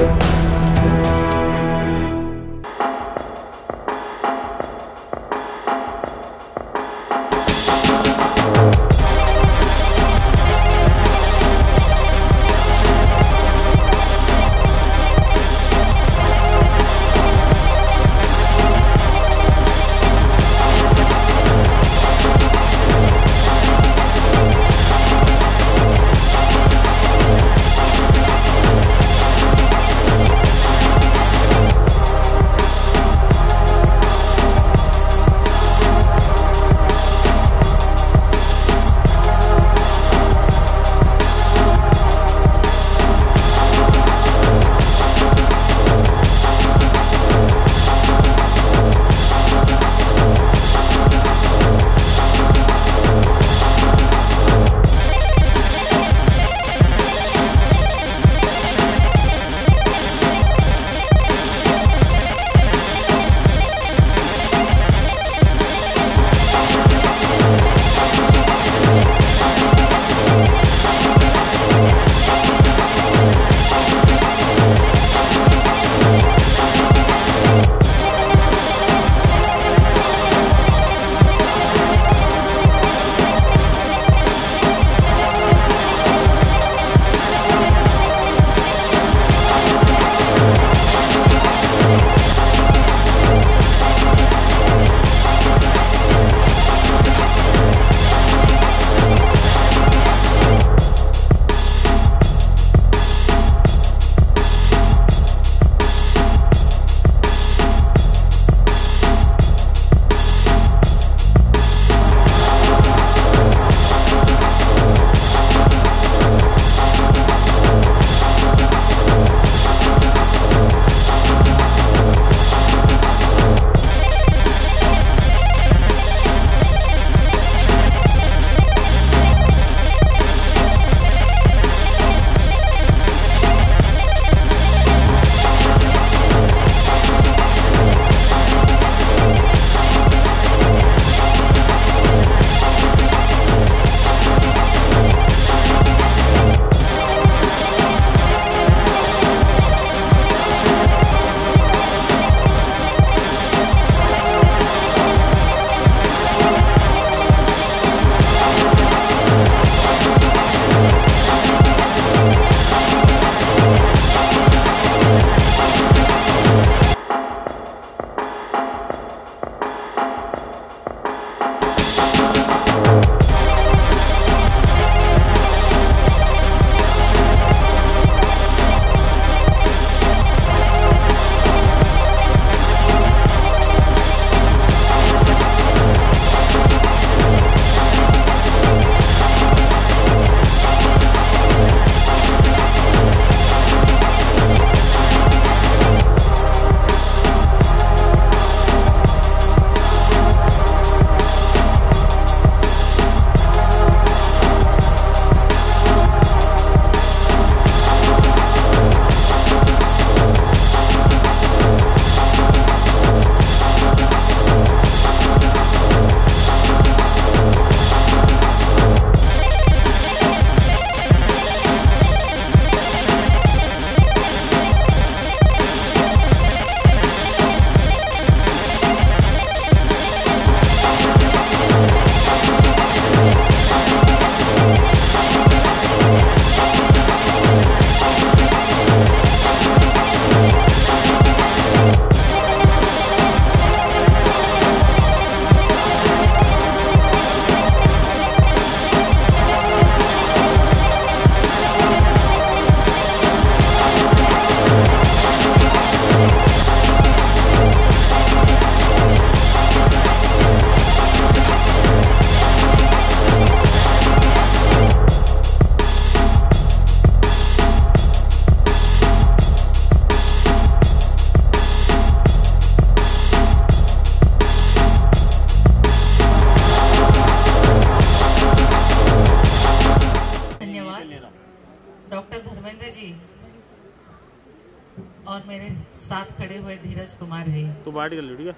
और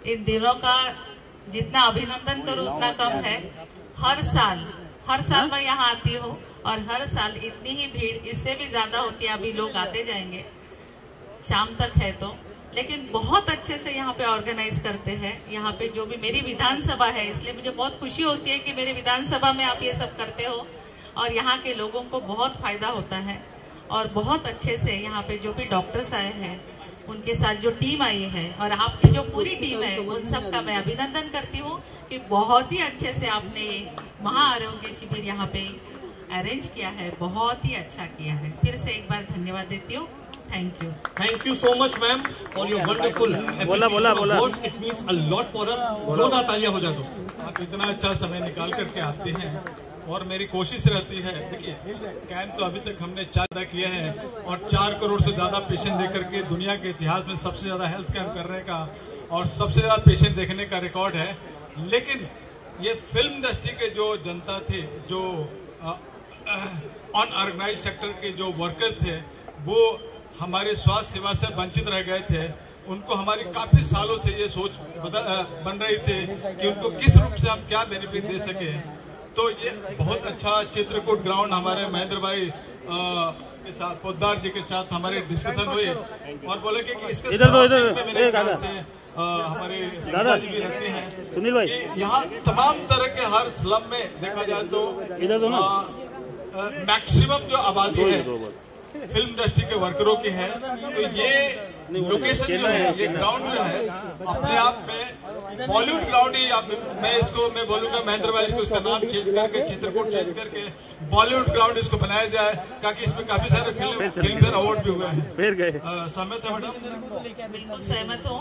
इन दिनों का जितना अभिनंदन करूँ उतना कम है। हर साल हर साल मैं यहाँ आती हूँ और हर साल इतनी ही भीड़ इससे भी ज़्यादा होती है अभी लोग आते जाएँगे। शाम तक है तो। लेकिन बहुत अच्छे से यहाँ पे ऑर्गेनाइज करते हैं। यहाँ पे जो भी मेरी विधानसभा है इसलिए मुझे बहुत खुशी होती है कि मेरे विधानसभा में आप ये सब करते हो और यहाँ के लोगों को बहुत फ़ायदा होता है। और बहुत अच्छे से यहाँ पे जो भी डॉक्टर्स आए हैं उनके साथ जो टीम आई है और आपकी जो पूरी टीम है उन सब का मैं अभिनंदन करती हूँ कि बहुत ही अच्छे से आपने ये महा आरोग्य शिविर यहाँ पे अरेंज किया है बहुत ही अच्छा किया है। फिर से एक बार धन्यवाद देती हूँ। Thank you thank you so much ma'am for your wonderful बोला, बोला, बोला। It means a lot for us. जोरदार तालियाँ हो जाए दोस्तों। आप इतना अच्छा समय निकाल करके आते हैं। और मेरी कोशिश रहती है। देखिए कैंप तो अभी तक हमने चार किए हैं और चार करोड़ से ज़्यादा पेशेंट देख करके दुनिया के इतिहास में सबसे ज़्यादा हेल्थ कैंप करने का और सबसे ज़्यादा पेशेंट देखने का रिकॉर्ड है। लेकिन ये फ़िल्म इंडस्ट्री के जो जनता थे, जो अनऑर्गेनाइज सेक्टर के जो वर्कर्स थे, वो हमारे स्वास्थ्य सेवा से वंचित रह गए थे। उनको हमारी काफ़ी सालों से ये सोच बन रही थी कि उनको किस रूप से हम क्या बेनिफिट दे सके। तो ये बहुत अच्छा चित्रकूट ग्राउंड हमारे महेंद्र भाई आ, के साथ पोदार जी के साथ हमारे डिस्कशन हुई और बोले कि, कि इसके इधर दो, इधर, में मेरे ख्याल से हमारे दादा। जी भी रहते हैं। सुनील भाई। यहाँ तमाम तरह के हर स्लम में देखा जाए तो इधर मैक्सिमम जो आबादी है फ़िल्म इंडस्ट्री के वर्करों की है। तो ये लोकेशन जो है ये ग्राउंड जो है अपने आप में बॉलीवुड ग्राउंड ही आप मैं इसको मैं बोलूँगा महेंद्र भाई को इसका नाम चेंज करके चित्रकूट चेंज करके बॉलीवुड ग्राउंड इसको बनाया जाए ताकि इसमें काफ़ी सारे फ़िल्म फ़िल्म फेयर अवार्ड भी हुए हैं। फिर गए। सहमत है मैडम? बिल्कुल सहमत हूँ।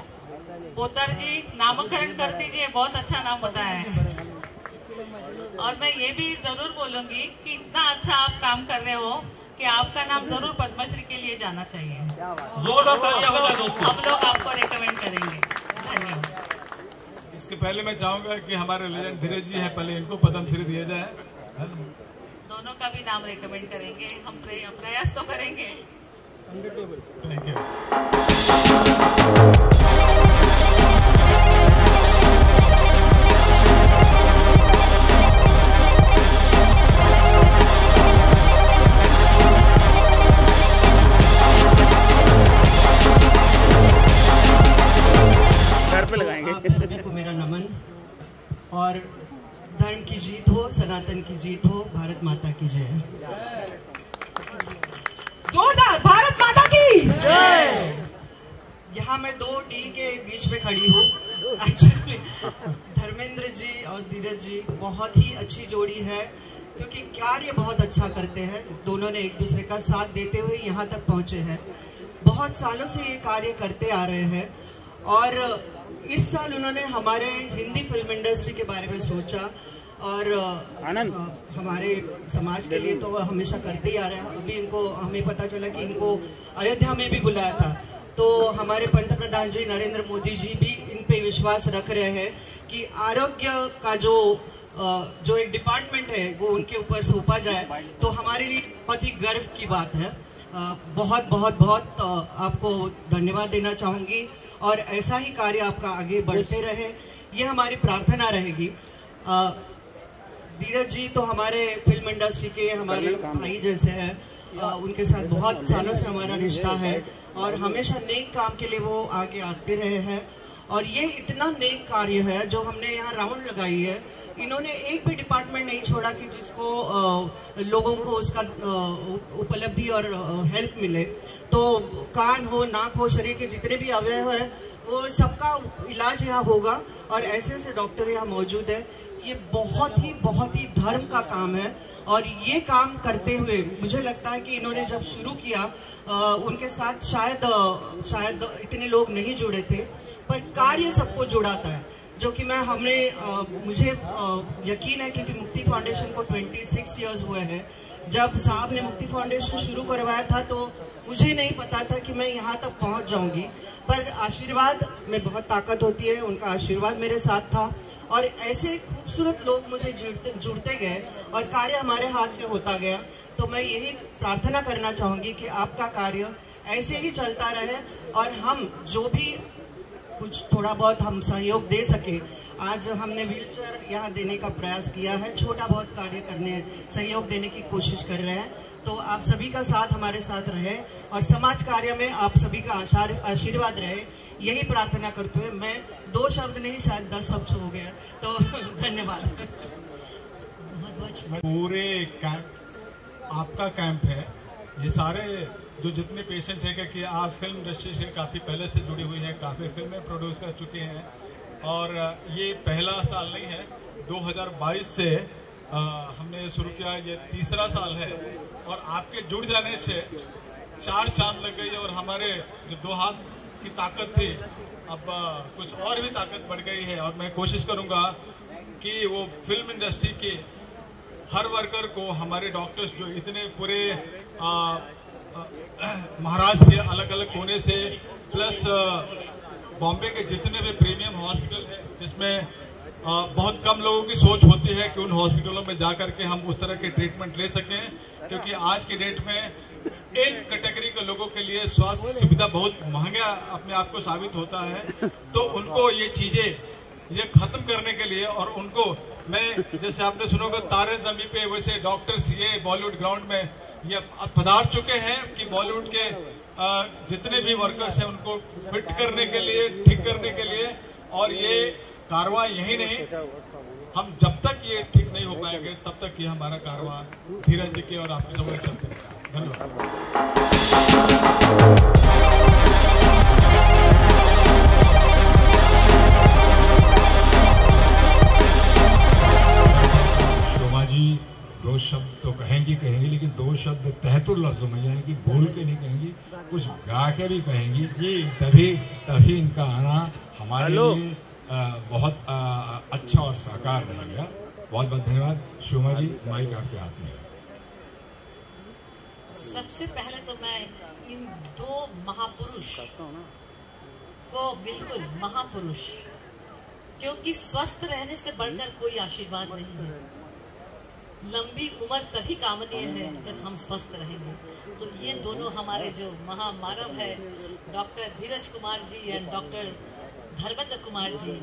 पोतर जी नामकरण कर दीजिए बहुत अच्छा नाम बताया है। और मैं ये भी ज़रूर बोलूँगी कि इतना अच्छा आप काम कर रहे हो कि आपका नाम ज़रूर पद्मश्री के लिए जाना चाहिए। जोरदार तालियाँ जाए दोस्तों हम लोग आपको रिकमेंड करेंगे। धन्यवाद। इसके पहले मैं चाहूँगा कि हमारे लेजेंड धीरज जी हैं पहले इनको पद्मश्री दिया जाए। दोनों का भी नाम रिकमेंड करेंगे। हम प्रयास तो करेंगे। थैंक यू धर्मेंद्र जी और धीरज जी बहुत ही अच्छी जोड़ी है क्योंकि कार्य बहुत अच्छा करते हैं। दोनों ने एक दूसरे का साथ देते हुए यहाँ तक पहुँचे हैं। बहुत सालों से ये कार्य करते आ रहे हैं और इस साल उन्होंने हमारे हिंदी फ़िल्म इंडस्ट्री के बारे में सोचा और आनंद। हमारे समाज के लिए तो वो हमेशा करते ही आ रहे हैं। अभी इनको हमें पता चला कि इनको अयोध्या में भी बुलाया था। तो हमारे पंत प्रधान जी नरेंद्र मोदी जी भी इन पे विश्वास रख रहे हैं कि आरोग्य का जो जो एक डिपार्टमेंट है वो उनके ऊपर सौंपा जाए तो हमारे लिए बहुत ही गर्व की बात है। बहुत बहुत बहुत आपको धन्यवाद देना चाहूँगी और ऐसा ही कार्य आपका आगे बढ़ते रहे ये हमारी प्रार्थना रहेगी। धीरज जी तो हमारे फ़िल्म इंडस्ट्री के हमारे भाई जैसे हैं उनके साथ बहुत सालों से हमारा रिश्ता है। और हमेशा नेक काम के लिए वो आगे आते रहे हैं। और ये इतना नेक कार्य है जो हमने यहाँ राउंड लगाई है। इन्होंने एक भी डिपार्टमेंट नहीं छोड़ा कि जिसको अ, लोगों को उसका उपलब्धि और हेल्प मिले। तो कान हो नाक हो शरीर के जितने भी अवयव है वो सबका इलाज यहाँ होगा। और ऐसे ऐसे डॉक्टर यहाँ मौजूद है। ये बहुत ही बहुत ही धर्म का काम है। और ये काम करते हुए मुझे लगता है कि इन्होंने जब शुरू किया अ, उनके साथ शायद शायद इतने लोग नहीं जुड़े थे पर कार्य सबको जुड़ाता है जो कि मैं हमने अ, मुझे अ, यकीन है क्योंकि मुक्ति फाउंडेशन को 26 इयर्स हुए हैं। जब साहब ने मुक्ति फाउंडेशन शुरू करवाया था तो मुझे नहीं पता था कि मैं यहाँ तक पहुँच जाऊँगी पर आशीर्वाद में बहुत ताकत होती है उनका आशीर्वाद मेरे साथ था। और ऐसे खूबसूरत लोग मुझे जुड़ते जुड़ते गए और कार्य हमारे हाथ से होता गया। तो मैं यही प्रार्थना करना चाहूँगी कि आपका कार्य ऐसे ही चलता रहे और हम जो भी कुछ थोड़ा बहुत हम सहयोग दे सके, आज हमने व्हीलचेयर यहाँ देने का प्रयास किया है, छोटा बहुत कार्य करने, सहयोग देने की कोशिश कर रहे हैं। तो आप सभी का साथ हमारे साथ रहे और समाज कार्य में आप सभी का आशार- आशीर्वाद रहे। यही प्रार्थना करते हुए मैं दो शब्द नहीं शायद दस शब्द हो गया। तो धन्यवाद। पूरे कैंप आपका कैंप है। ये सारे जो जितने पेशेंट हैं क्योंकि आप फ़िल्म इंडस्ट्री से काफ़ी पहले से जुड़ी हुई हैं काफ़ी फ़िल्में प्रोड्यूस कर चुके हैं। और ये पहला साल नहीं है 2022 से अ, हमने शुरू किया ये तीसरा साल है। और आपके जुड़ जाने से चार चाँद लग गई और हमारे जो दो हाथ की ताकत थी। अब कुछ और भी ताकत बढ़ गई है और मैं कोशिश करूँगा कि वो फ़िल्म इंडस्ट्री की हर वर्कर को हमारे डॉक्टर्स जो इतने पूरे महाराष्ट्र के अलग अलग कोने से प्लस बॉम्बे के जितने भी प्रीमियम हॉस्पिटल है जिसमें आ, बहुत कम लोगों की सोच होती है कि उन हॉस्पिटलों में जा करके हम उस तरह के ट्रीटमेंट ले सकें क्योंकि आज की डेट में इन कैटेगरी के लोगों के लिए स्वास्थ्य सुविधा बहुत महँगा अपने आप को साबित होता है तो उनको ये चीज़ें, ये खत्म करने के लिए और उनको मैं, जैसे आपने सुनोगा तारे जमी पे वैसे डॉक्टर्स ये बॉलीवुड ग्राउंड में ये पधार चुके हैं कि बॉलीवुड के जितने भी वर्कर्स हैं उनको फिट करने के लिए, ठीक करने के लिए और ये कार्रवाई यही नहीं, हम जब तक ये ठीक नहीं हो पाएँगे, तब तक ये हमारा कारवा धीरज के और आपके सब चलते। धन्यवाद। शोभा जी दो शब्द तो कहेंगी कहेंगी लेकिन दो शब्द तहतुर लफ्जों में यानी कि बोल के नहीं कहेंगी कुछ गा के भी कहेंगी जी। तभी तभी इनका आना हमारे। लिए बहुत अ, अच्छा और साकार रहेगा। बहुत बहुत धन्यवाद। शोभा जी माइक आपके हाथ में। सबसे पहले तो मैं इन दो महापुरुष को बिल्कुल महापुरुष, क्योंकि स्वस्थ रहने से बढ़कर कोई आशीर्वाद नहीं है। लंबी उम्र तभी कामनीय है जब हम स्वस्थ रहेंगे। तो ये दोनों हमारे जो महामानव है, doctor Dheeraj Kumar ji and doctor Dharmendra Kumar ji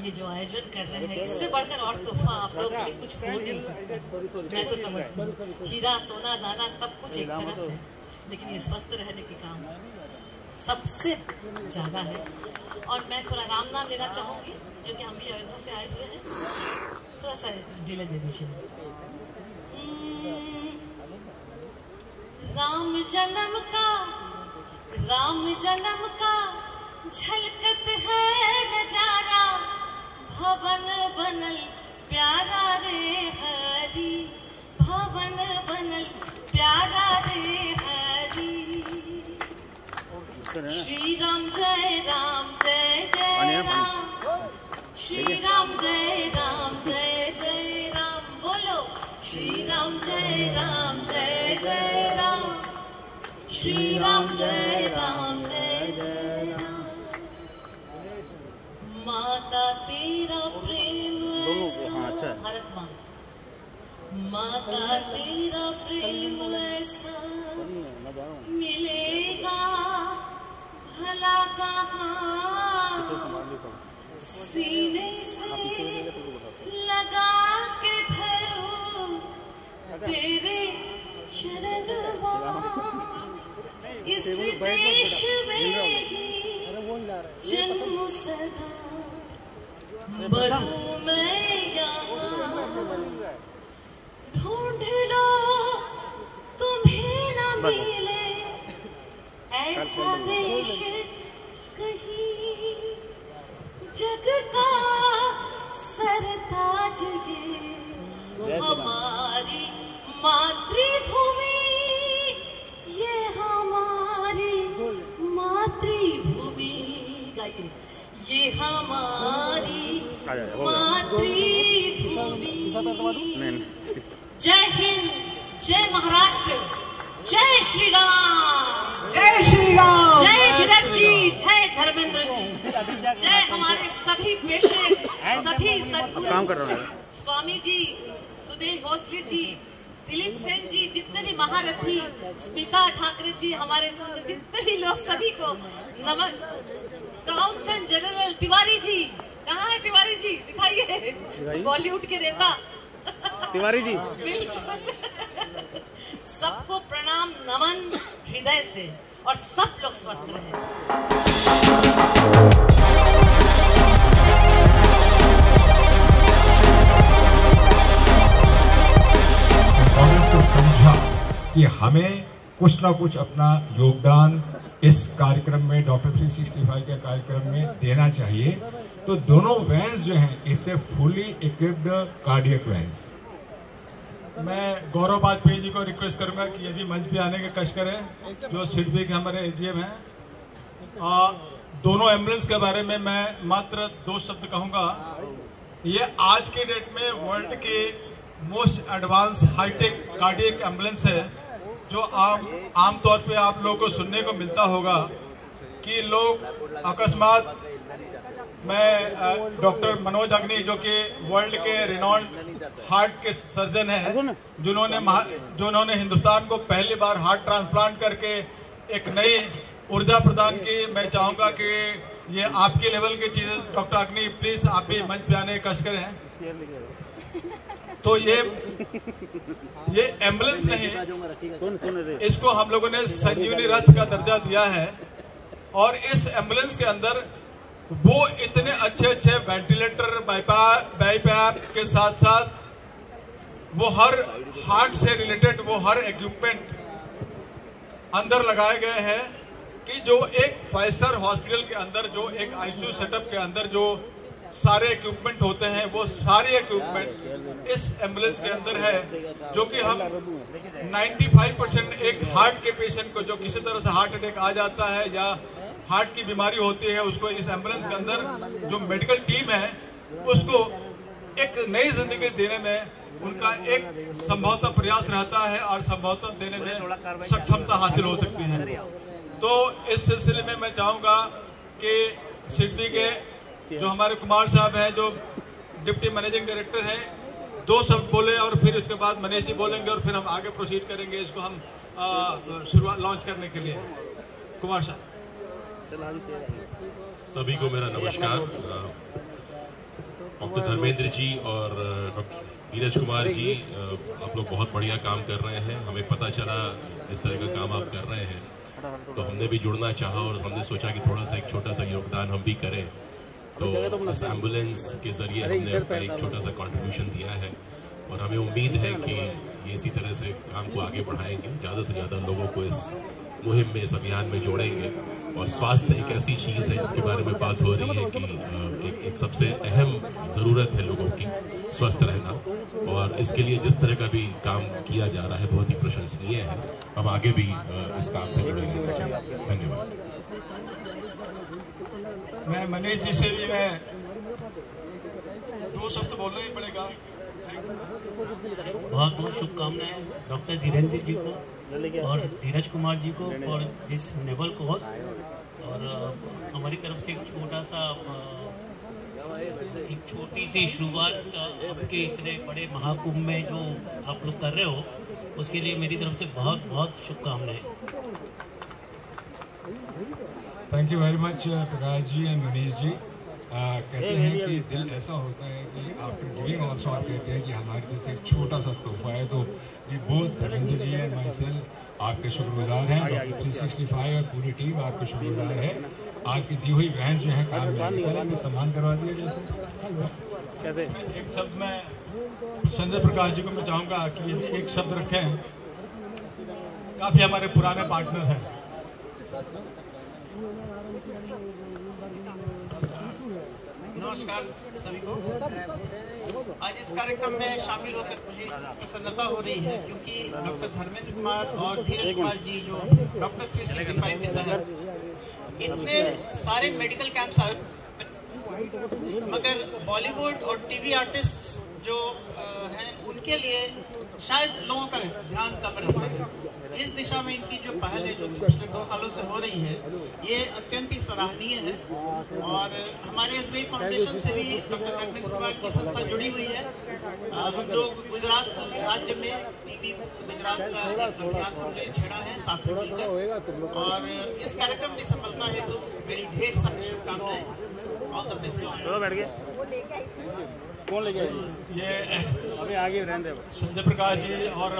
ये जो आयोजन कर रहे हैं, इससे बढ़कर और तोहफा आप लोग के लिए कुछ हो नहीं सकता। मैं तो समझती हूँ। हीरा, सोना, दाना, सब कुछ एक तरफ़ है। लेकिन ये स्वस्थ रहने के काम सबसे ज़्यादा है। और मैं थोड़ा राम नाम लेना चाहूँगी क्योंकि हम भी अयोध्या से आए हुए हैं। थोड़ा सा डिले दे दीजिए। राम जन्म का, राम जन्म का झलकत है नज़ारा। भवन बनल प्यारा रे हरी। भवन बनल प्यारा रे हरी। श्री राम जय राम जय जय राम श्री राम। जय राम जय जय राम। बोलो श्री राम जय राम जय जय राम। श्री राम जय राम जय जय माता तेरा प्रेम ऐसा। हाँ, अच्छा। भारत माँ माता तेरा प्रेम ऐसा। मिलेगा भला कहाँ? सीने से लगा के धरूं तेरे शरण इस देश में ही जन्म सदा। मैं ढूंढ लो तुम्हें न मिले ऐसा देश कहीं जग का सरताज ये हमारी मातृभूमि ये हमारी मातृभूमि गाइए। ये हमारी आ जाए, हो गया। जय हिंद जय महाराष्ट्र जय श्री राम जय श्री राम जय धीरज जी जय धर्मेंद्र जी जय हमारे सभी पेशेंट सभी सदगुरु। काम कर रहा हूँ। स्वामी जी सुदेश भोसले जी दिलीप सेन जी जितने भी महारथी स्मिता ठाकरे जी हमारे जितने भी लोग सभी को नमन। काउंसिल जनरल तिवारी जी कहाँ है तिवारी जी? दिखाइए। बॉलीवुड के नेता। तिवारी जी। सबको प्रणाम नमन हृदय से और सब लोग स्वस्थ रहे। समझा कि हमें कुछ ना कुछ अपना योगदान इस कार्यक्रम में डॉक्टर 365 के कार्यक्रम में देना चाहिए। तो दोनों वैन्स जो हैं, इससे फुली इक्विप्ड कार्डियक वैन्स मैं गौरव वाजपेयी जी को रिक्वेस्ट करूँगा कि ये भी मंच पे आने का कष्ट करें, जो सिडबी के हमारे एजीएम हैं। दोनों एंबुलेंस के बारे में मैं मात्र दो शब्द कहूँगा। ये आज के डेट में वर्ल्ड के most advance hi-tech cardiac ambulance है। जो आम आमतौर पे आप लोगों को सुनने को मिलता होगा कि लोग अकस्मात मैं डॉक्टर मनोज अग्नि जो कि वर्ल्ड के रिनॉल्ड हार्ट के सर्जन हैं जिन्होंने जिन्होंने हिंदुस्तान को पहली बार हार्ट ट्रांसप्लांट करके एक नई ऊर्जा प्रदान की। मैं चाहूँगा कि ये आपके लेवल की चीज़ें डॉक्टर अग्नि प्लीज़ आप भी मंच पे आने कष्ट करें। तो ये ये एंबुलेंस नहीं इसको हम लोगों ने संजीवनी रथ का दर्जा दिया है और इस एंबुलेंस के अंदर वो इतने अच्छे अच्छे वेंटिलेटर बाईपैप के साथ साथ वो हर हार्ट से रिलेटेड वो हर इक्विपमेंट अंदर लगाए गए हैं कि जो एक फाइव स्टार हॉस्पिटल के अंदर जो एक आईसीयू सेटअप के अंदर जो सारे इक्विपमेंट होते हैं, वो सारे इक्विपमेंट इस एंबुलेंस के अंदर है, जो कि हम 95 परसेंट एक हार्ट के पेशेंट को, जो किसी तरह से हार्ट अटैक आ जाता है या हार्ट की बीमारी होती है, उसको इस एंबुलेंस के अंदर जो मेडिकल टीम है, उसको एक नई ज़िंदगी देने में उनका एक संभवतः प्रयास रहता है और संभवतः देने में सक्षमता हासिल हो सकती है। तो इस सिलसिले में मैं चाहूँगा कि सिडनी के जो हमारे कुमार साहब हैं जो डिप्टी मैनेजिंग डायरेक्टर हैं दो शब्द बोले और फिर उसके बाद मनीष जी बोलेंगे और फिर हम आगे प्रोसीड करेंगे इसको हम शुरुआत लॉन्च करने के लिए। कुमार साहब। सभी को मेरा नमस्कार। डॉक्टर धर्मेंद्र जी और डॉक्टर नीरज कुमार जी आप लोग बहुत बढ़िया काम कर रहे हैं। हमें पता चला इस तरह का काम आप कर रहे हैं। तो हमने भी जुड़ना चाहा और हमने सोचा कि थोड़ा सा एक छोटा सा योगदान हम भी करें। तो इस एंबुलेंस के ज़रिए हमने अपना एक छोटा सा कंट्रीब्यूशन दिया है और हमें उम्मीद है कि ये इसी तरह से काम को आगे बढ़ाएँगे ज़्यादा से ज़्यादा लोगों को इस मुहिम में इस अभियान में जोड़ेंगे। और स्वास्थ्य एक ऐसी चीज़ है जिसके बारे में बात हो रही है कि एक, एक सबसे अहम ज़रूरत है लोगों की स्वस्थ रहना। और इसके लिए जिस तरह का भी काम किया जा रहा है बहुत ही प्रशंसनीय है। हम आगे भी इस काम से जुड़े रहना चाहिए। धन्यवाद। मैं मनीष जी से भी मैं दो शब्द बोलना ही पड़ेगा। बहुत बहुत शुभकामनाएँ डॉक्टर धीरेन्द्र जी को और धीरज कुमार जी को और दिस नेवल कोर्स और हमारी तरफ़ से एक छोटा सा एक छोटी सी शुरुआत आपके इतने बड़े महाकुंभ में जो आप लोग कर रहे हो, उसके लिए मेरी तरफ़ से बहुत बहुत शुभकामनाएँ। Thank you very much Prakash ji and Manish ji आ, कहते हैं कि दिल ऐसा होता है कि आफ्टर गिविंग ऑल्सो आप कहते हैं कि हमारी तरफ़ से एक छोटा सा तोहफा है। तो ये बहुत Dharmendra ji and myself आपके शुक्रगुजार हैं। डॉक्टर थ्री सिक्सटी फाइव और पूरी टीम आपके शुक्रगुजार है। आपकी दी हुई बहन जो है काम में। पहले सम्मान करवा दिया जैसे एक शब्द मैं संजय प्रकाश जी को मैं चाहूँगा कि एक शब्द रखें। काफ़ी हमारे पुराने पार्टनर हैं। नमस्कार, सभी को। आज इस कार्यक्रम में शामिल होकर मुझे प्रसन्नता हो रही है क्योंकि डॉक्टर धर्मेंद्र कुमार और धीरज कुमार जी, जो डॉक्टर थ्री सिक्सटी फाइव के तहत इतने सारे मेडिकल कैंप्स आयोजित मगर बॉलीवुड और टीवी आर्टिस्ट जो हैं, उनके लिए शायद लोगों का ध्यान कम रहता है इस दिशा में इनकी जो पहल है जो पिछले दो सालों से हो रही है ये अत्यंत ही सराहनीय है। और हमारे एस फाउंडेशन से भी डॉक्टर धर्मेंद्र कुमार की संस्था जुड़ी हुई है। हम लोग गुजरात राज्य में टीबी मुक्त गुजरात का एक अभियान हमने छेड़ा है साथ में मिलकर। और इस कार्यक्रम की सफलता हेतु मेरी ढेर सारी शुभकामनाएँ। ऑल द बेस्ट ये अभी आगे संजय प्रकाश जी और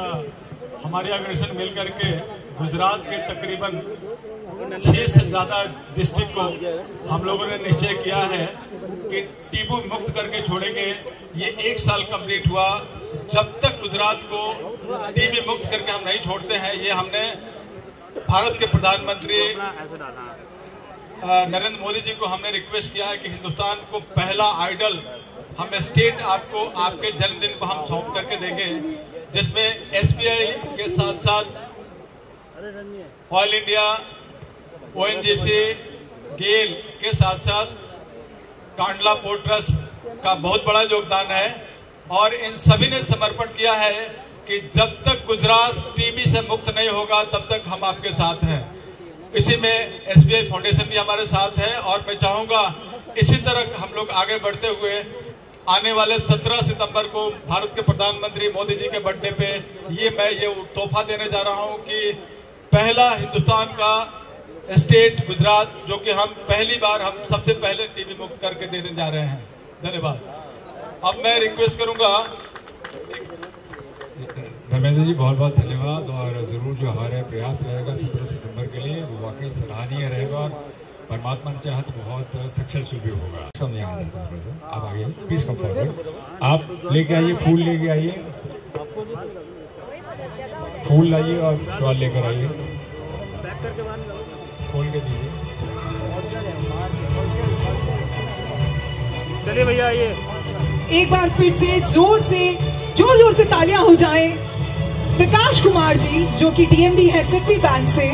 हमारी ऑर्गेनाइजेशन मिलकर के गुजरात के तकरीबन छह से ज़्यादा डिस्ट्रिक्ट को हम लोगों ने निश्चय किया है कि टीबू मुक्त करके छोड़ेंगे। ये एक साल कंप्लीट हुआ। जब तक गुजरात को टीबी मुक्त करके हम नहीं छोड़ते हैं, ये हमने भारत के प्रधानमंत्री नरेंद्र मोदी जी को हमने रिक्वेस्ट किया है कि हिंदुस्तान को पहला आइडल हम स्टेट आपको आपके जन्मदिन को हम सौंप करके देंगे। जिसमें एसबीआई के साथ साथ ऑयल इंडिया ओएनजीसी गेल के साथ साथ कांडला पोर्ट ट्रस्ट का बहुत बड़ा योगदान है। और इन सभी ने समर्पण किया है कि जब तक गुजरात टीबी से मुक्त नहीं होगा, तब तक हम आपके साथ हैं। इसी में एसबीआई फाउंडेशन भी हमारे साथ है और मैं चाहूँगा इसी तरह हम लोग आगे बढ़ते हुए आने वाले 17 सितंबर को भारत के प्रधानमंत्री मोदी जी के बर्थडे पे ये मैं ये तोहफा देने जा रहा हूँ कि पहला हिंदुस्तान का स्टेट गुजरात, जो कि हम पहली बार हम सबसे पहले टीबी मुक्त करके देने जा रहे हैं। धन्यवाद। अब मैं रिक्वेस्ट करूँगा, धर्मेंद्र जी, बहुत बहुत धन्यवाद, और ज़रूर जो हमारे प्रयास रहेगा सत्रह सितंबर के लिए, वो वाकई सराहनीय रहेगा, और परमात्मा ने चाहा तो बहुत सक्सेसफुल भी होगा। सब यहाँ आप आगे प्लीज़ कम फॉरवर्ड आप लेके आइए फूल लेके आइए। फूल लाइए और सवाल लेकर आइए। खोल के दीजिए। चलिए भैया आइए। एक बार फिर से ज़ोर से ज़ोर ज़ोर से तालियाँ हो जाएँ। प्रकाश कुमार जी जो कि डीएमडी है सिटी बैंक से।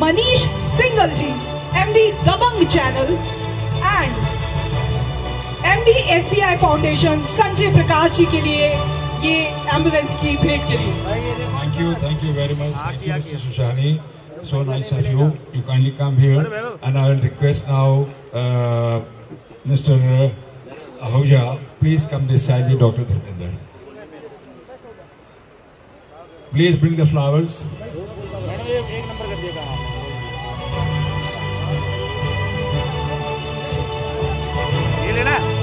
Manish Singal ji. MD Dabangg channel and MD SBI foundation Sanjay Prakash ji के लिए ये एंबुलेंस की भेंट के लिए thank you thank you very much thank you mister Sushani so nice of you you kindly come here and i will request now uh, mr ahuja please come this side with dr dharmender Please bring the flowers. ये लेना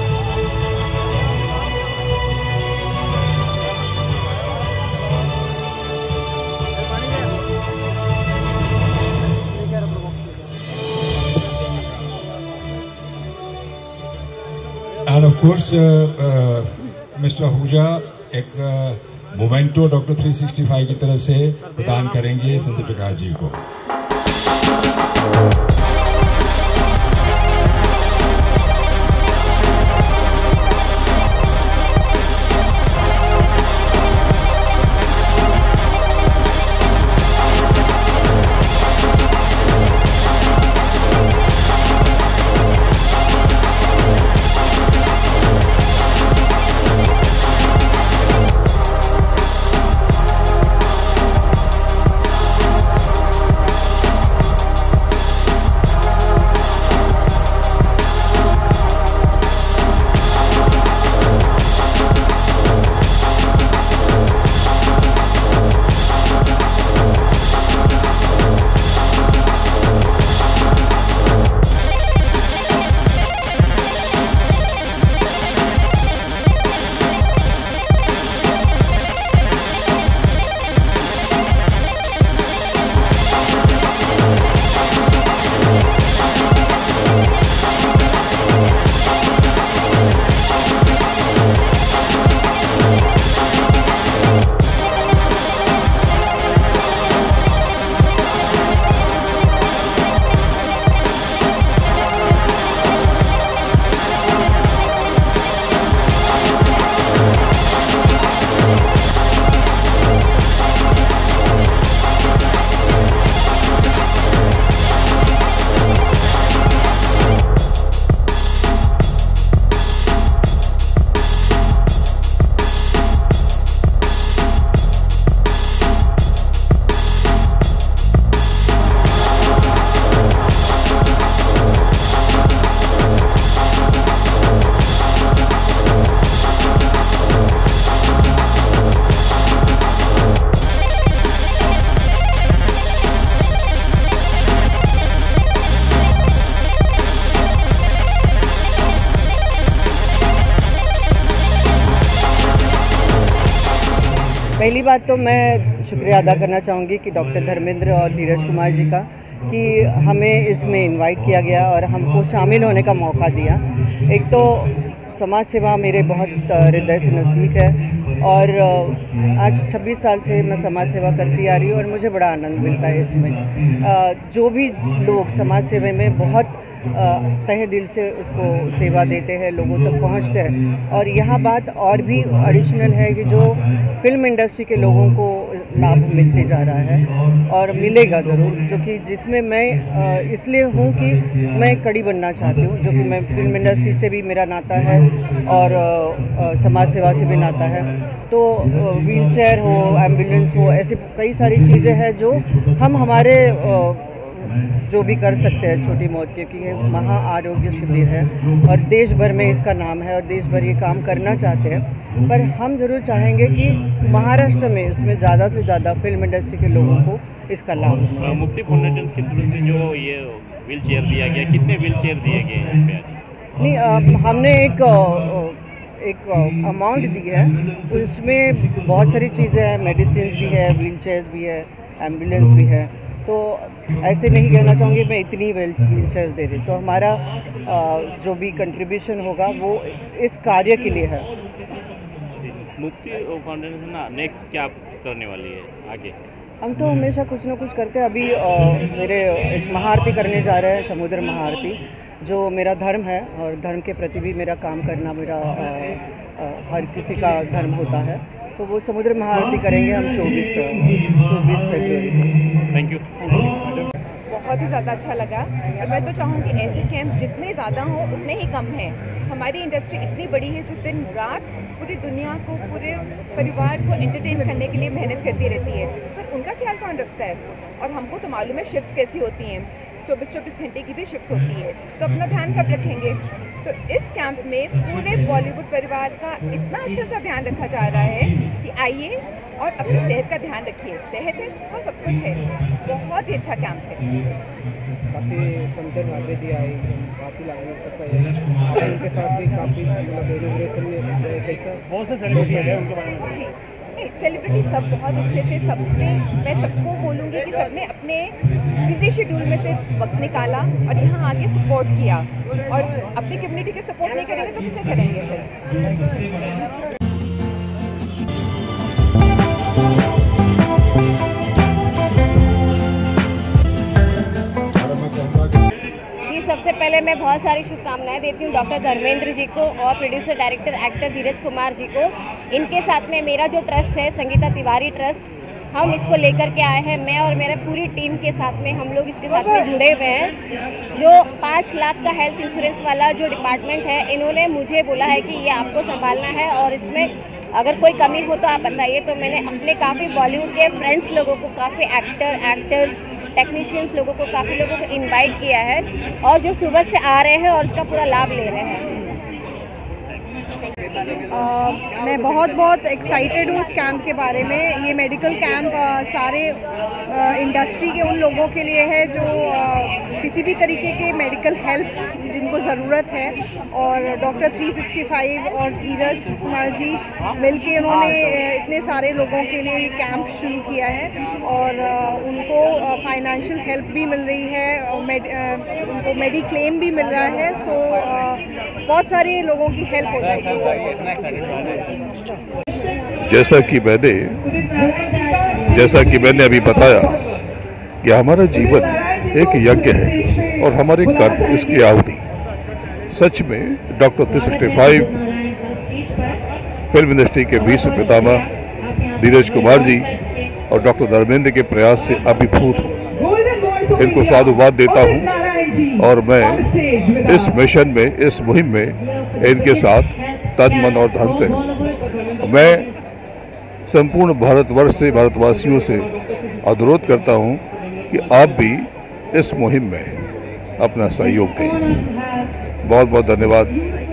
course, uh, uh, Mr. Ahuja, एक memento doctor 365 की तरफ़ से प्रदान करेंगे संजय प्रकाश जी को पहली बात तो मैं शुक्रिया अदा करना चाहूँगी कि डॉक्टर धर्मेंद्र और धीरज कुमार जी का कि हमें इसमें इनवाइट किया गया और हमको शामिल होने का मौका दिया। एक तो समाज सेवा मेरे बहुत हृदय से नज़दीक है। और आज 26 साल से मैं समाज सेवा करती आ रही हूँ और मुझे बड़ा आनंद मिलता है इसमें। जो भी लोग समाज सेवा में बहुत तहे दिल से उसको सेवा देते हैं, लोगों तक तो पहुँचते हैं और यहाँ बात और भी एडिशनल है कि जो फ़िल्म इंडस्ट्री के लोगों को लाभ मिलते जा रहा है और मिलेगा ज़रूर, जो कि जिसमें मैं इसलिए हूँ कि मैं कड़ी बनना चाहती हूँ, जो कि मैं फ़िल्म इंडस्ट्री से भी मेरा नाता है और समाज सेवा से भी नाता है। तो व्हील चेयर हो एंबुलेंस हो ऐसी कई सारी चीज़ें हैं जो हम हमारे जो भी कर सकते हैं छोटी मौत के कि ये महा आरोग्य शिविर है और देश भर में इसका नाम है और देश भर ये काम करना चाहते हैं। पर हम ज़रूर चाहेंगे कि महाराष्ट्र में इसमें ज़्यादा से ज़्यादा फ़िल्म इंडस्ट्री के लोगों को इसका लाभ मुक्ति फाउंडेशन की तरफ़ से जो ये व्हील चेयर दिया गया कितने व्हील चेयर दिए गए नहीं आ, हमने एक एक अमाउंट दी है उसमें बहुत सारी चीज़ें हैं मेडिसिन भी है व्हील भी है एंबुलेंस भी है। तो ऐसे नहीं कहना चाहूँगी मैं इतनी व्हील चेयर्स दे रही तो हमारा जो भी कंट्रीब्यूशन होगा वो इस कार्य के लिए है। मुक्ति फाउंडेशन ना नेक्स्ट क्या करने वाली है आगे? हम तो हमेशा कुछ ना कुछ करते हैं। अभी आ, मेरे एक महाआरती करने जा रहे हैं समुद्र महाआरती। जो मेरा धर्म है और धर्म के प्रति भी मेरा काम करना मेरा आ, आ, हर किसी का धर्म होता है तो वो समुद्र महाआरती करेंगे हम चौबीस चौबीस फरवरी को। थैंक यू बहुत ही ज़्यादा अच्छा लगा। और मैं तो चाहूँगी ऐसे कैंप जितने ज़्यादा हों उतने ही कम हैं। हमारी इंडस्ट्री इतनी बड़ी है जो दिन रात पूरी दुनिया को पूरे परिवार को एंटरटेन करने के लिए मेहनत करती रहती है। पर उनका ख्याल कौन रखता है? और हमको तो मालूम है शिफ्ट कैसी होती हैं। चौबीस चौबीस घंटे की भी शिफ्ट होती है। तो अपना ध्यान कब रखेंगे? तो इस कैंप में पूरे बॉलीवुड परिवार का इतना अच्छा सा ध्यान रखा जा रहा है कि आइए और अपनी सेहत का ध्यान रखिए। सेहत है वो सब कुछ है। बहुत ही अच्छा कैंप है। काफ़ी संतन आगे जी आए काफ़ी लागू उनके साथ भी काफ़ी मतलब इनोग्रेशन में कैसा बहुत से सेलिब्रिटी है उनके बारे में। सेलिब्रिटी सब बहुत अच्छे थे, सबने, मैं सबको बोलूँगी कि सबने अपने बिज़ी शेड्यूल में से वक्त निकाला और यहाँ आके सपोर्ट किया। और अपनी कम्युनिटी के सपोर्ट नहीं करेंगे तो किसे करेंगे फिर? सबसे पहले मैं बहुत सारी शुभकामनाएँ देती हूँ डॉक्टर धर्मेंद्र जी को और producer director actor Dheeraj Kumar ji को। इनके साथ में मेरा जो ट्रस्ट है, संगीता तिवारी ट्रस्ट हम इसको लेकर के आए हैं। मैं और मेरे पूरी टीम के साथ में हम लोग इसके साथ में जुड़े हुए हैं। जो पाँच लाख का हेल्थ इंश्योरेंस वाला जो डिपार्टमेंट है, इन्होंने मुझे बोला है कि ये आपको संभालना है और इसमें अगर कोई कमी हो तो आप बताइए। तो मैंने अपने काफ़ी बॉलीवुड के फ्रेंड्स लोगों को, काफ़ी एक्टर एक्टर्स टेक्नीशियंस लोगों को काफ़ी लोगों को इनवाइट किया है और जो सुबह से आ रहे हैं और उसका पूरा लाभ ले रहे हैं। आ, मैं बहुत बहुत एक्साइटेड हूँ इस कैंप के बारे में। ये मेडिकल कैंप सारे इंडस्ट्री uh, के उन लोगों के लिए है जो आ, किसी भी तरीके के मेडिकल हेल्प जिनको ज़रूरत है और डॉक्टर 365 और धीरज कुमार जी मिलके उन्होंने इतने सारे लोगों के लिए कैंप शुरू किया है और उनको फाइनेंशियल हेल्प भी मिल रही है मेड, उनको मेडिक्लेम भी मिल रहा है सो बहुत सारे लोगों की हेल्प हो जाएगी। जैसा कि मैंने जैसा कि मैंने अभी बताया कि हमारा जीवन एक यज्ञ है और हमारे कर्म इसकी आहुति। सच में doctor three sixty five film industry के विश्व पितामह धीरज कुमार जी और डॉक्टर धर्मेंद्र के प्रयास से अभिभूत हूँ। इनको साधुवाद देता हूँ और मैं इस मिशन में, इस मुहिम में इनके साथ तन, मन और धन से मैं संपूर्ण भारतवर्ष से, भारतवासियों से अनुरोध करता हूँ कि आप भी इस मुहिम में अपना सहयोग दें। बहुत बहुत धन्यवाद,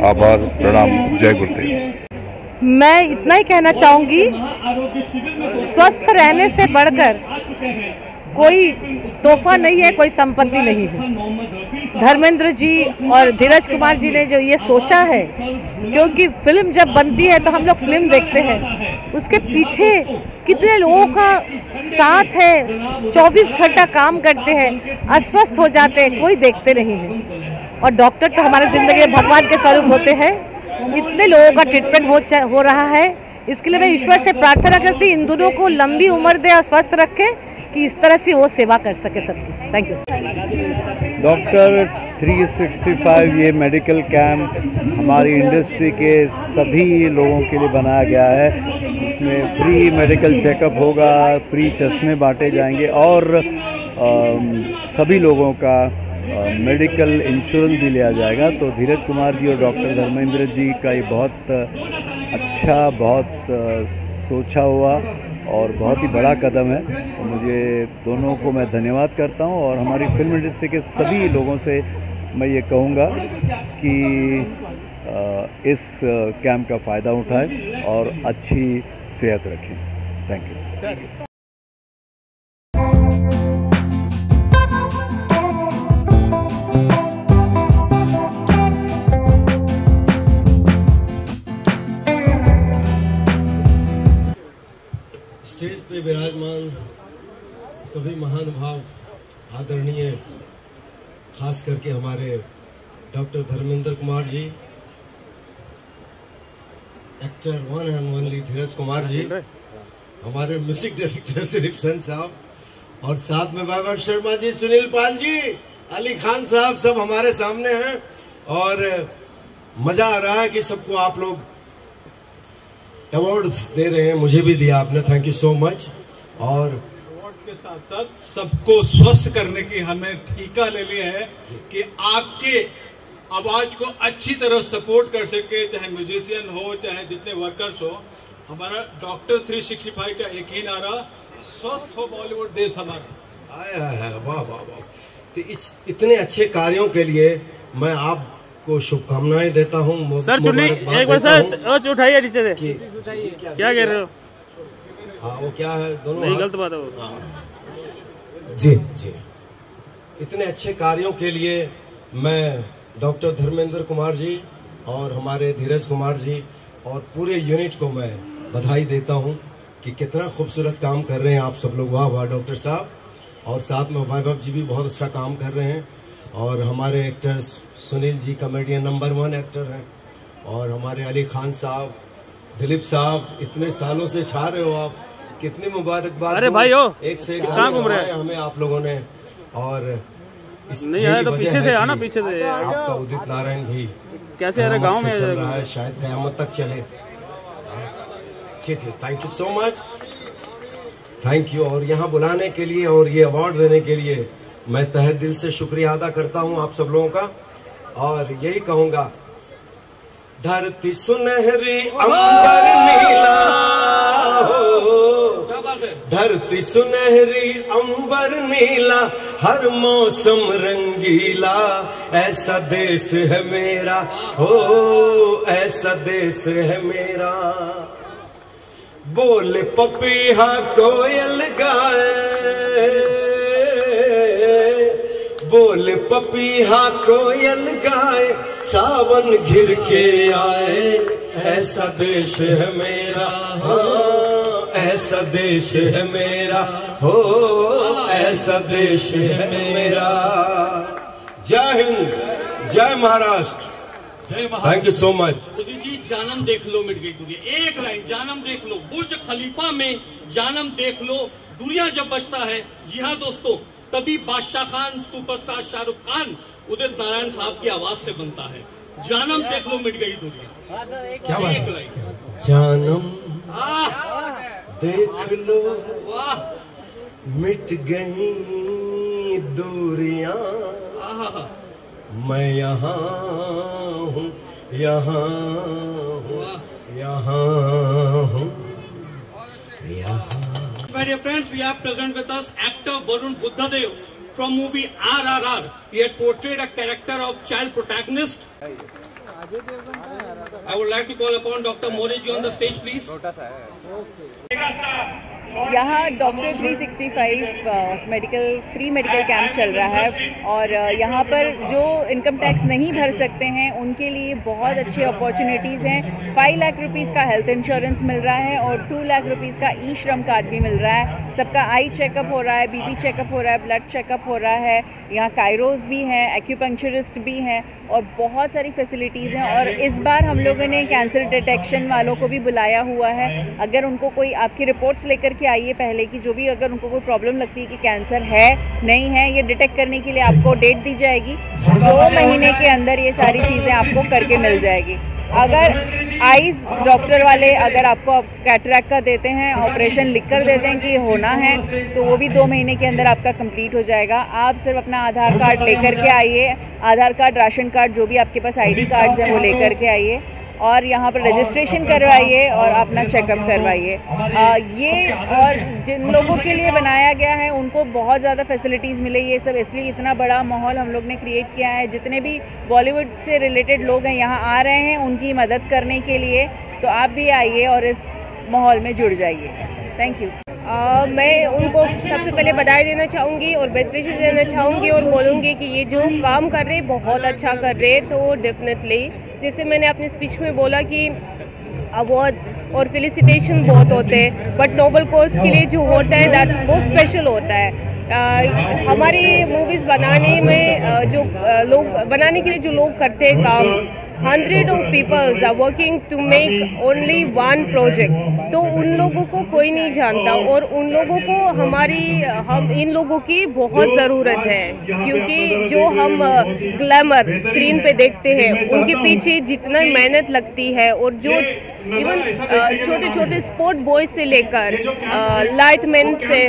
आभार, प्रणाम, जय गुरुदेव। मैं इतना ही कहना चाहूँगी, स्वस्थ रहने से बढ़कर कोई तोहफा नहीं है, कोई संपत्ति नहीं है। धर्मेंद्र जी और धीरज कुमार जी ने जो ये सोचा है, क्योंकि फ़िल्म जब बनती है तो हम लोग फ़िल्म देखते हैं, उसके पीछे कितने लोगों का साथ है 24 घंटा काम करते हैं, अस्वस्थ हो जाते हैं, कोई देखते नहीं है। और डॉक्टर तो हमारे ज़िंदगी में भगवान के स्वरूप होते हैं। इतने लोगों का ट्रीटमेंट हो हो रहा है। इसके लिए मैं ईश्वर से प्रार्थना करती इन दोनों को लंबी उम्र दे और स्वस्थ रखे कि इस तरह से वो सेवा कर सके सबकी। थैंक यू डॉक्टर 365 ये मेडिकल कैंप हमारी इंडस्ट्री के सभी लोगों के लिए बनाया गया है। इसमें फ्री मेडिकल चेकअप होगा फ्री चश्मे बांटे जाएँगे और अम, सभी लोगों का मेडिकल इंश्योरेंस भी लिया जाएगा। तो धीरज कुमार जी और डॉक्टर धर्मेंद्र जी का ये बहुत अच्छा बहुत, सोचा हुआ और बहुत ही बड़ा कदम है। तो मुझे दोनों को मैं धन्यवाद करता हूँ और हमारी फ़िल्म इंडस्ट्री के सभी लोगों से मैं ये कहूँगा कि इस कैंप का फ़ायदा उठाएँ और अच्छी सेहत रखें। Thank you. पे विराजमान, सभी महानुभाव आदरणीय, खास करके हमारे doctor Dharmendra Kumar ji, actor one and only Dheeraj Kumar ji, हमारे म्यूज़िक डायरेक्टर दिलीप सेन साहब, और साथ में वैभव शर्मा जी, सुनील पाल जी, अली खान साहब सब हमारे सामने हैं, और मज़ा आ रहा है कि सबको आप लोग अवार्ड दे रहे हैं मुझे भी दिया आपने थैंक यू सो मच और अवार्ड के साथ साथ सबको स्वस्थ करने की हमने ठीका ले लिया है कि आपके आवाज़ को अच्छी तरह सपोर्ट कर सके चाहे म्यूजिशियन हो चाहे जितने वर्कर्स हो। हमारा डॉक्टर 365 का एक ही नारा स्वस्थ हो बॉलीवुड देश हमारा। आया है वाह वाह वाह। तो इतने अच्छे कार्यों के लिए मैं आपको शुभकामनाएँ देता हूँ। सर चुनी एक बार सर उठाइए नीचे से। क्या कह रहे हो? हाँ वो क्या है? दोनों नहीं गलत बात है वो। जी जी। इतने अच्छे कार्यों के लिए मैं डॉक्टर धर्मेंद्र कुमार जी और हमारे धीरज कुमार जी और पूरे यूनिट को मैं बधाई देता हूँ कि कितना खूबसूरत काम कर रहे हैं आप सब लोग। वाह वाह डॉक्टर साहब। और साथ में वैभव जी भी बहुत अच्छा काम कर रहे हैं। और हमारे actors Sunil ji comedian number one actor हैं। और हमारे अली खान साहब दिलीप साहब इतने सालों से छा रहे हो आप। कितनी मुबारकबाद अरे भाई हो, एक से एक कहाँ घूम रहे हैं? हमें आप लोगों ने और इस नहीं आया तो पीछे से आना पीछे से आपका उदित नारायण भी कैसे कयामत गाँव में चल रहा है? शायद कयामत तक चले। Thank you so much thank you और यहाँ बुलाने के लिए और ये अवार्ड देने के लिए मैं तहे दिल से शुक्रिया अदा करता हूँ आप सब लोगों का। और यही कहूँगा धरती सुनहरी अंबर नीला हो। धरती सुनहरी अंबर नीला हर मौसम रंगीला। ऐसा देश है मेरा हो ऐसा देश है मेरा। बोल पपीहा कोयल गाए। बोल पपीहा कोयल गाए सावन घिर के आए ऐसा देश है मेरा हाँ ऐसा देश है मेरा हो ऐसा देश है मेरा। जय हिंद जय महाराष्ट्र। जय thank you so much Modi ji जानम देख लो मिट गई दुनिया। एक लाइन जानम देख लो। बुर्ज खलीफा में जानम देख लो। दुनिया जब बचता है जी हाँ दोस्तों तभी बादशाह खान सुपरस्टार शाहरुख खान उदित नारायण साहब की आवाज़ से बनता है। जानम देख लो मिट गई दुनिया। क्या बात है? जानम देख लो। वाह। मिट गई दूरिया। मैं यहाँ हूँ यहाँ हूँ यहाँ हूँ। My dear friends, we have present with us actor Varun Buddhadev from movie RRR. He had portrayed a character of child protagonist. I would like to call upon Dr. Moreji on the stage, please. यहाँ doctor 365 medical free medical camp चल रहा है और यहाँ पर जो income tax नहीं भर सकते हैं, उनके लिए बहुत अच्छी अपॉर्चुनिटीज़ हैं। फाइव लाख रुपीज़ का हेल्थ इंश्योरेंस मिल रहा है और टू लाख रुपीज़ का ई श्रम कार्ड भी मिल रहा है। सबका आई चेकअप हो रहा है बीपी चेकअप हो रहा है ब्लड चेकअप हो रहा है। यहाँ कायरोज भी हैं एक्यूपंक्चरिस्ट भी हैं और बहुत सारी फैसिलिटीज़ हैं और इस बार हम लोगों ने कैंसर डिटेक्शन वालों को भी बुलाया हुआ है। अगर उनको कोई आपकी रिपोर्ट्स लेकर के आइए पहले की जो भी अगर उनको कोई प्रॉब्लम लगती है कि कैंसर है, नहीं है, ये डिटेक्ट करने के लिए आपको डेट दी जाएगी। दो महीने के अंदर ये सारी चीज़ें आपको करके मिल जाएगी। अगर आइज़ डॉक्टर वाले अगर आपको कैटरैक्ट का देते हैं, ऑपरेशन लिख कर देते हैं कि ये होना है तो वो भी दो महीने के अंदर आपका कंप्लीट हो जाएगा। आप सिर्फ़ अपना आधार कार्ड लेकर के आइए, आधार कार्ड, राशन कार्ड, जो भी आपके पास आईडी कार्ड्स हैं, वो लेकर के आइए। और यहाँ पर रजिस्ट्रेशन करवाइए और अपना चेकअप करवाइए। ये और जिन लोगों के लिए बनाया गया है, उनको बहुत ज़्यादा फैसिलिटीज़ मिले ये सब। इसलिए इतना बड़ा माहौल हम लोग ने क्रिएट किया है। जितने भी बॉलीवुड से रिलेटेड लोग हैं, यहाँ आ रहे हैं, उनकी मदद करने के लिए। तो आप भी आइए और इस माहौल में जुड़ जाइए। थैंक यू मैं उनको सबसे पहले बधाई देना चाहूँगी और बेस्ट विशेष देना चाहूँगी और बोलूँगी कि ये जो काम कर रहे बहुत अच्छा कर रहे तो डेफिनेटली जैसे मैंने अपने स्पीच में बोला कि अवार्ड्स और फिलिसिटेशन बहुत होते हैं बट नोबल कोर्स के लिए जो होता है दैट बहुत स्पेशल होता है। आ, हमारी मूवीज़ बनाने में जो लोग बनाने के लिए जो लोग करते हैं काम hundred of peoples are working to make only one project तो उन लोगों को कोई नहीं जानता और उन लोगों को हमारी, हम, इन लोगों की बहुत ज़रूरत है। क्योंकि जो हम ग्लैमर स्क्रीन पे देखते हैं, उनके पीछे जितना मेहनत लगती है और जो इवन छोटे छोटे स्पोर्ट बॉयज़ से लेकर लाइटमैन से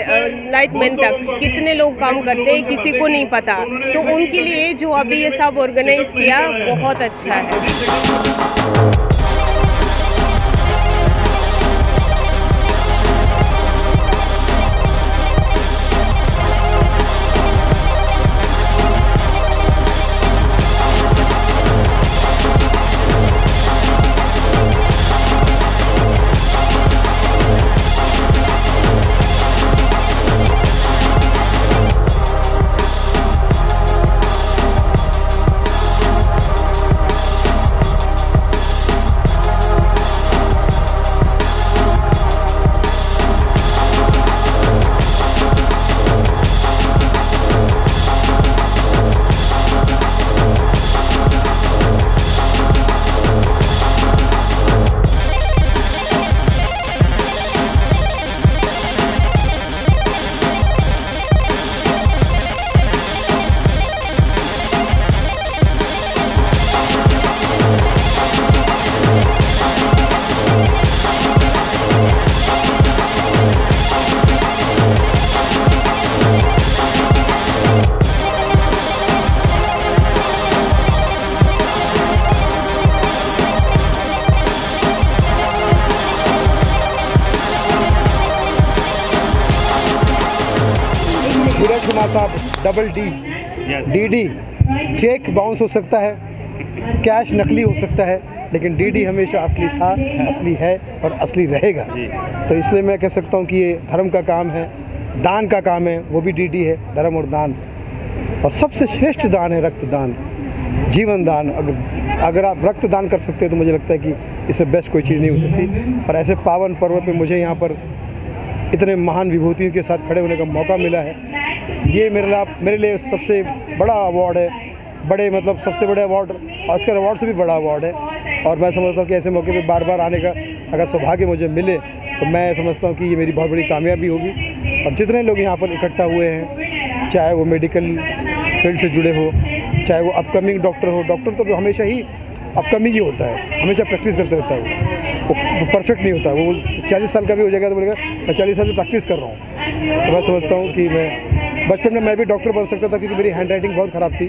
लाइटमैन तक कितने लोग काम करते हैं, किसी को नहीं पता। तो उनके लिए जो अभी ये सब ऑर्गेनाइज किया, बहुत अच्छा है। धीरज बाउंस हो सकता है कैश नकली हो सकता है लेकिन डीडी हमेशा असली था असली है और असली रहेगा। तो इसलिए मैं कह सकता हूँ कि ये धर्म का काम है दान का काम है वो भी डीडी है धर्म और दान। और सबसे श्रेष्ठ दान है रक्तदान जीवन दान। अगर अगर आप रक्तदान कर सकते हैं तो मुझे लगता है कि इससे बेस्ट कोई चीज़ नहीं हो सकती। पर ऐसे पावन पर्व पे मुझे यहाँ पर इतने महान विभूतियों के साथ खड़े होने का मौका मिला है। ये मेरे लिए मेरे लिए सबसे बड़ा अवार्ड है। बड़े मतलब सबसे बड़े अवार्ड ऑस्कर अवार्ड से भी बड़ा अवार्ड है। और मैं समझता हूँ कि ऐसे मौके पर बार बार आने का अगर सौभाग्य मुझे मिले तो मैं समझता हूँ कि ये मेरी बहुत बड़ी कामयाबी होगी। और जितने लोग यहाँ पर इकट्ठा हुए हैं, चाहे वो मेडिकल फ़ील्ड से जुड़े हो, चाहे वो अपकमिंग डॉक्टर हो डॉक्टर तो हमेशा ही अपकमिंग ही होता है, हमेशा प्रैक्टिस करते रहता है वो। परफेक्ट नहीं होता, वो चालीस साल का भी हो जाएगा तो बोलेगा, मैं चालीस साल से प्रैक्टिस कर रहा हूँ। तो मैं समझता हूँ कि मैं बचपन में मैं भी डॉक्टर बन सकता था क्योंकि मेरी हैंड राइटिंग बहुत ख़राब थी।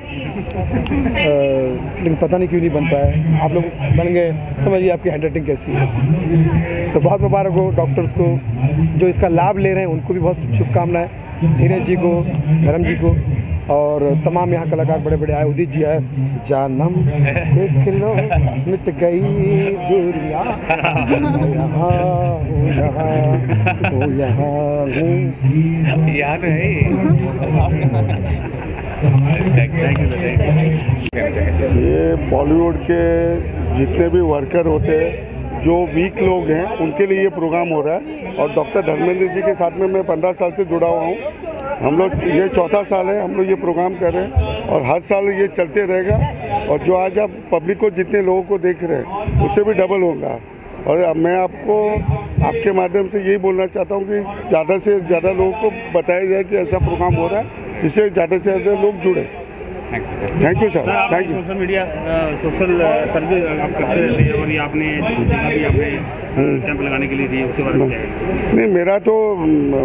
लेकिन पता नहीं क्यों नहीं बन पाया। आप लोग बन गए। समझिए आपकी हैंड राइटिंग कैसी है। तो बहुत मुबारक हो डॉक्टर्स को जो इसका लाभ ले रहे हैं उनको भी बहुत शुभकामनाएँ। धीरज जी को धर्म जी को। और तमाम यहाँ कलाकार बड़े बड़े आए। उदित जी आए। जानम देख लो मिट गई दूरियाँ। मैं यहाँ यहाँ यहाँ हूँ। याद है ये। बॉलीवुड के जितने भी वर्कर होते हैं जो वीक लोग हैं उनके लिए ये प्रोग्राम हो रहा है। और डॉक्टर धर्मेंद्र जी के साथ में मैं पंद्रह साल से जुड़ा हुआ हूँ। हम लोग ये चौथा साल है, हम लोग ये प्रोग्राम कर रहे हैं और हर साल ये चलते रहेगा और जो आज आप पब्लिक को जितने लोगों को देख रहे हैं, उससे भी डबल होगा। और मैं आपको, आपके माध्यम से यही बोलना चाहता हूँ कि ज़्यादा से ज़्यादा लोगों को बताया जाए कि ऐसा प्रोग्राम हो रहा है जिससे ज़्यादा से ज़्यादा लोग जुड़े। Thank you sir thank you social media social survey आप करते रहते हैं और ये आपने भी आपने कैंप लगाने के लिए दिए उसके बारे में नहीं मेरा तो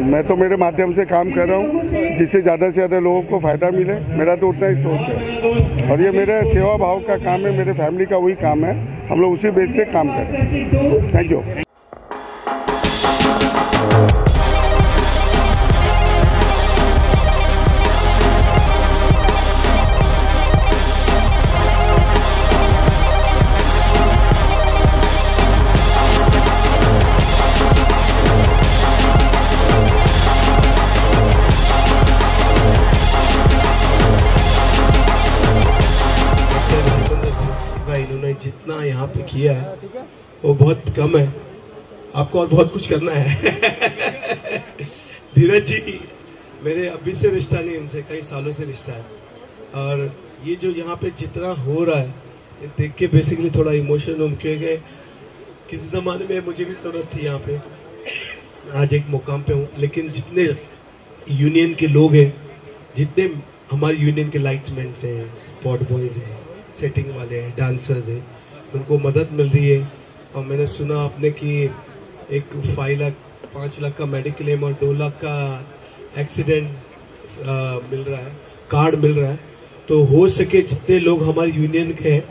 मैं तो मेरे माध्यम से काम कर रहा हूँ जिससे ज़्यादा से ज़्यादा लोगों को फ़ायदा मिले मेरा तो उतना ही सोच है। और ये मेरे सेवा भाव का काम है मेरे फैमिली का वही काम है हम लोग उसी बेस से काम कर हैं। थैंक यू वो बहुत कम है। आपको और बहुत कुछ करना है। धीरज जी, मेरे अभी से रिश्ता नहीं इनसे कई सालों से रिश्ता है। और ये जो यहाँ पे जितना हो रहा है, ये देख के बेसिकली थोड़ा इमोशन हम क्योंकि किसी जमाने में मुझे भी ज़रूरत थी यहाँ पे। आज एक मुकाम पे हूँ, लेकिन जितने यूनियन के लोग हैं, जितने हमारे यूनियन के लाइटमैन हैं स्पॉट बॉयज़ हैं सेटिंग वाले हैं डांसर्स हैं, उनको मदद मिल रही है। और मैंने सुना आपने कि एक फाइव लाख पाँच लाख का मेडिक्लेम और दो लाख का एक्सीडेंट मिल रहा है कार्ड मिल रहा है। तो हो सके जितने लोग हमारे यूनियन के हैं,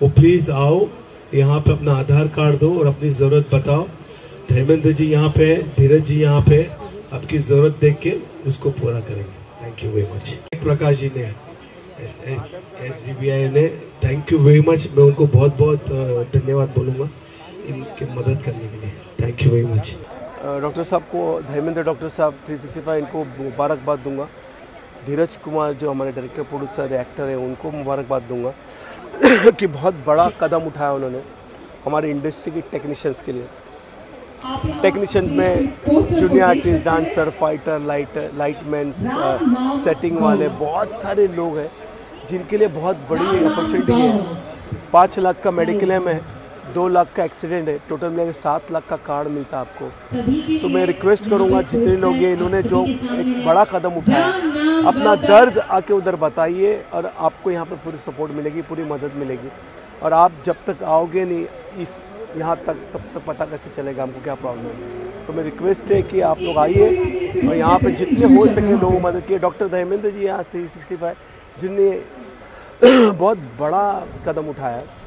वो प्लीज़ आओ, यहाँ पे अपना आधार कार्ड दो और अपनी ज़रूरत बताओ। धर्मेंद्र जी यहाँ पे धीरज जी यहाँ पे आपकी ज़रूरत देख के उसको पूरा करेंगे। Thank you very much Prakash ji ने एस आई ने थैंक यू वेरी मच मैं उनको बहुत बहुत धन्यवाद बोलूँगा। इनकी मदद करने के लिए। Thank you very much doctor साहब को, धर्मेंद्र डॉक्टर साहब 365 इनको मुबारकबाद दूँगा। धीरज कुमार जो हमारे डायरेक्टर प्रोड्यूसर एक्टर हैं, उनको मुबारकबाद दूँगा कि बहुत बड़ा कदम उठाया उन्होंने हमारी इंडस्ट्री के टेक्नीशियंस के लिए। टेक्नीशियंस में junior artist dancer fighter light lightman setting वाले बहुत सारे लोग हैं, जिनके लिए बहुत बड़ी अपॉर्चुनिटी है। पाँच लाख का मेडिक्लेम है। दो लाख का एक्सीडेंट है टोटल के सात लाख का कार्ड मिलता है आपको। तो मैं रिक्वेस्ट करूँगा जितने लोग ये इन्होंने जो एक बड़ा कदम उठाया अपना दर्द आके उधर बताइए और आपको यहाँ पर पूरी सपोर्ट मिलेगी पूरी मदद मिलेगी। और आप जब तक आओगे नहीं इस यहाँ तक तब तक पता कैसे चलेगा हमको क्या प्रॉब्लम है। तो मेरी रिक्वेस्ट है कि आप लोग आइए और यहाँ पे जितने हो सके लोगों मदद किए डॉक्टर धर्मेंद्र जी यहाँ थ्री सिक्सटी फाइव जिनने बहुत बड़ा कदम उठाया है।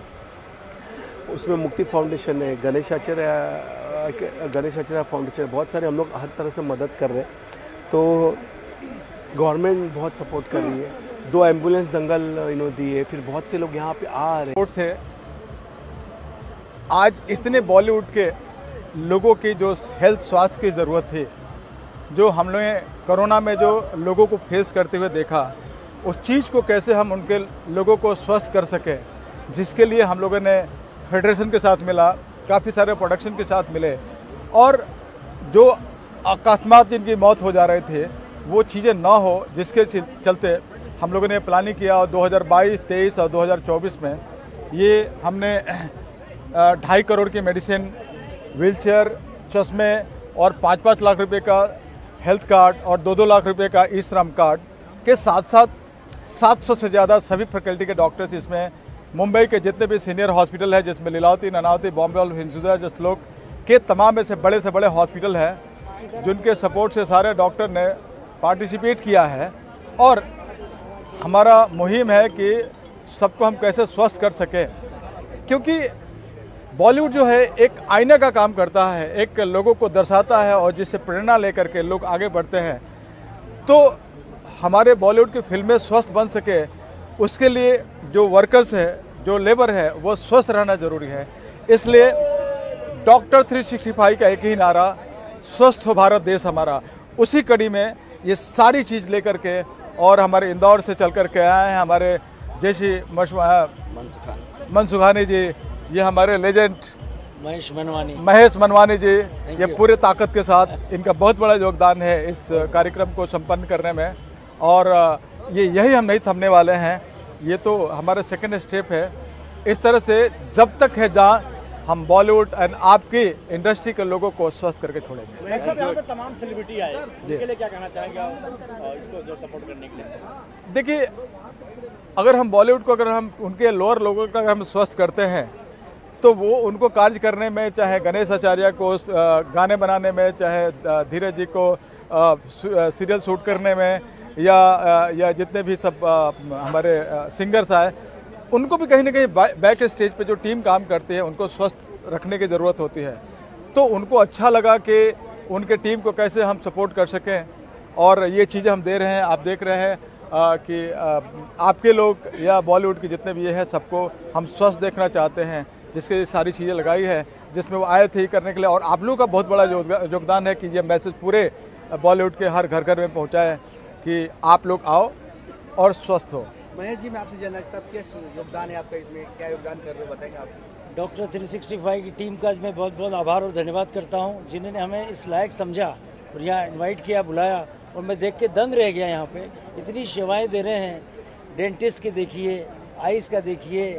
उसमें मुक्ति फाउंडेशन है, गणेश आचार्य गणेश आचार्य फाउंडेशन बहुत सारे हम लोग हर तरह से मदद कर रहे हैं। तो गवर्नमेंट बहुत सपोर्ट कर रही है। दो एंबुलेंस दंगल इन्होंने दी है फिर बहुत से लोग यहाँ पे आ रहे हैं। से आज इतने बॉलीवुड के लोगों की जो हेल्थ, स्वास्थ्य की ज़रूरत थी, जो हम लोग कोरोना में जो लोगों को फेस करते हुए देखा, उस चीज़ को कैसे हम उनके लोगों को स्वस्थ कर सकें, जिसके लिए हम लोगों ने फेडरेशन के साथ मिला काफ़ी सारे प्रोडक्शन के साथ मिले और जो अकस्मात जिनकी मौत हो जा रहे थे वो चीज़ें ना हो जिसके चलते हम लोगों ने प्लानिंग किया और 2022, 23 और 2024 में ये हमने ढाई करोड़ की मेडिसिन व्हीलचेयर चश्मे और पाँच पाँच लाख रुपए का हेल्थ कार्ड और दो दो लाख रुपए का ई श्रम कार्ड के साथ साथ 700 से ज़्यादा सभी फैकल्टी के डॉक्टर्स इसमें मुंबई के जितने भी सीनियर हॉस्पिटल है, जिसमें लीलावती, ननावती, बॉम्बे और हिंदुजा लोग, के तमाम ऐसे बड़े से बड़े हॉस्पिटल हैं, जिनके सपोर्ट से सारे डॉक्टर ने पार्टिसिपेट किया है। और हमारा मुहिम है कि सबको हम कैसे स्वस्थ कर सकें, क्योंकि बॉलीवुड जो है, एक आईने का काम करता है, एक लोगों को दर्शाता है और जिससे प्रेरणा लेकर के लोग आगे बढ़ते हैं। तो हमारे बॉलीवुड की फ़िल्में स्वस्थ बन सके उसके लिए जो वर्कर्स हैं जो लेबर है वो स्वस्थ रहना ज़रूरी है। इसलिए डॉक्टर 365 का एक ही नारा स्वस्थ हो भारत देश हमारा। उसी कड़ी में ये सारी चीज़ लेकर के और हमारे इंदौर से चल कर के आए हैं हमारे जैसी मनसुखानी जी ये हमारे लेजेंड महेश मनवानी। महेश मनवानी जी ये पूरे ताकत के साथ इनका बहुत बड़ा योगदान है इस कार्यक्रम को संपन्न करने में। और ये यही हम नहीं थमने वाले हैं। ये तो हमारा सेकेंड स्टेप है। इस तरह से जब तक है जहाँ हम बॉलीवुड एंड आपकी इंडस्ट्री के लोगों को स्वस्थ करके छोड़ेंगे। पे तमाम सेलिब्रिटी आए। उनके लिए क्या कहना चाहेंगे इसको जो सपोर्ट करने के लिए। देखिए अगर हम बॉलीवुड को अगर हम उनके लोअर लोगों का अगर हम स्वस्थ करते हैं तो वो उनको कार्य करने में चाहे गणेश आचार्य को गाने बनाने में चाहे धीरज जी को सीरियल शूट करने में या या जितने भी सब हमारे सिंगर्स आए, उनको भी कहीं ना कहीं बैक स्टेज पे जो टीम काम करती है, उनको स्वस्थ रखने की ज़रूरत होती है। तो उनको अच्छा लगा कि उनके टीम को कैसे हम सपोर्ट कर सकें और ये चीज़ें हम दे रहे हैं। आप देख रहे हैं कि आपके लोग या बॉलीवुड के जितने भी ये हैं, सबको हम स्वस्थ देखना चाहते हैं, जिसके लिए सारी चीज़ें लगाई है, जिसमें वो आए थे ही करने के लिए। और आप लोगों का बहुत बड़ा योगदान है कि ये मैसेज पूरे बॉलीवुड के हर घर घर में पहुँचाए। कि आप लोग आओ और स्वस्थ हो। महेश जी मैं आपसे जानना चाहता हूँ क्या योगदान है आपका इसमें? क्या योगदान कर रहे हो बताएँगे आप। डॉक्टर 365 की टीम का मैं बहुत बहुत आभार और धन्यवाद करता हूँ जिन्होंने हमें इस लायक समझा और यहाँ इनवाइट किया बुलाया और मैं देख के दंग रह गया यहाँ पे। इतनी सेवाएँ दे रहे हैं डेंटिस्ट के देखिए आइस का देखिए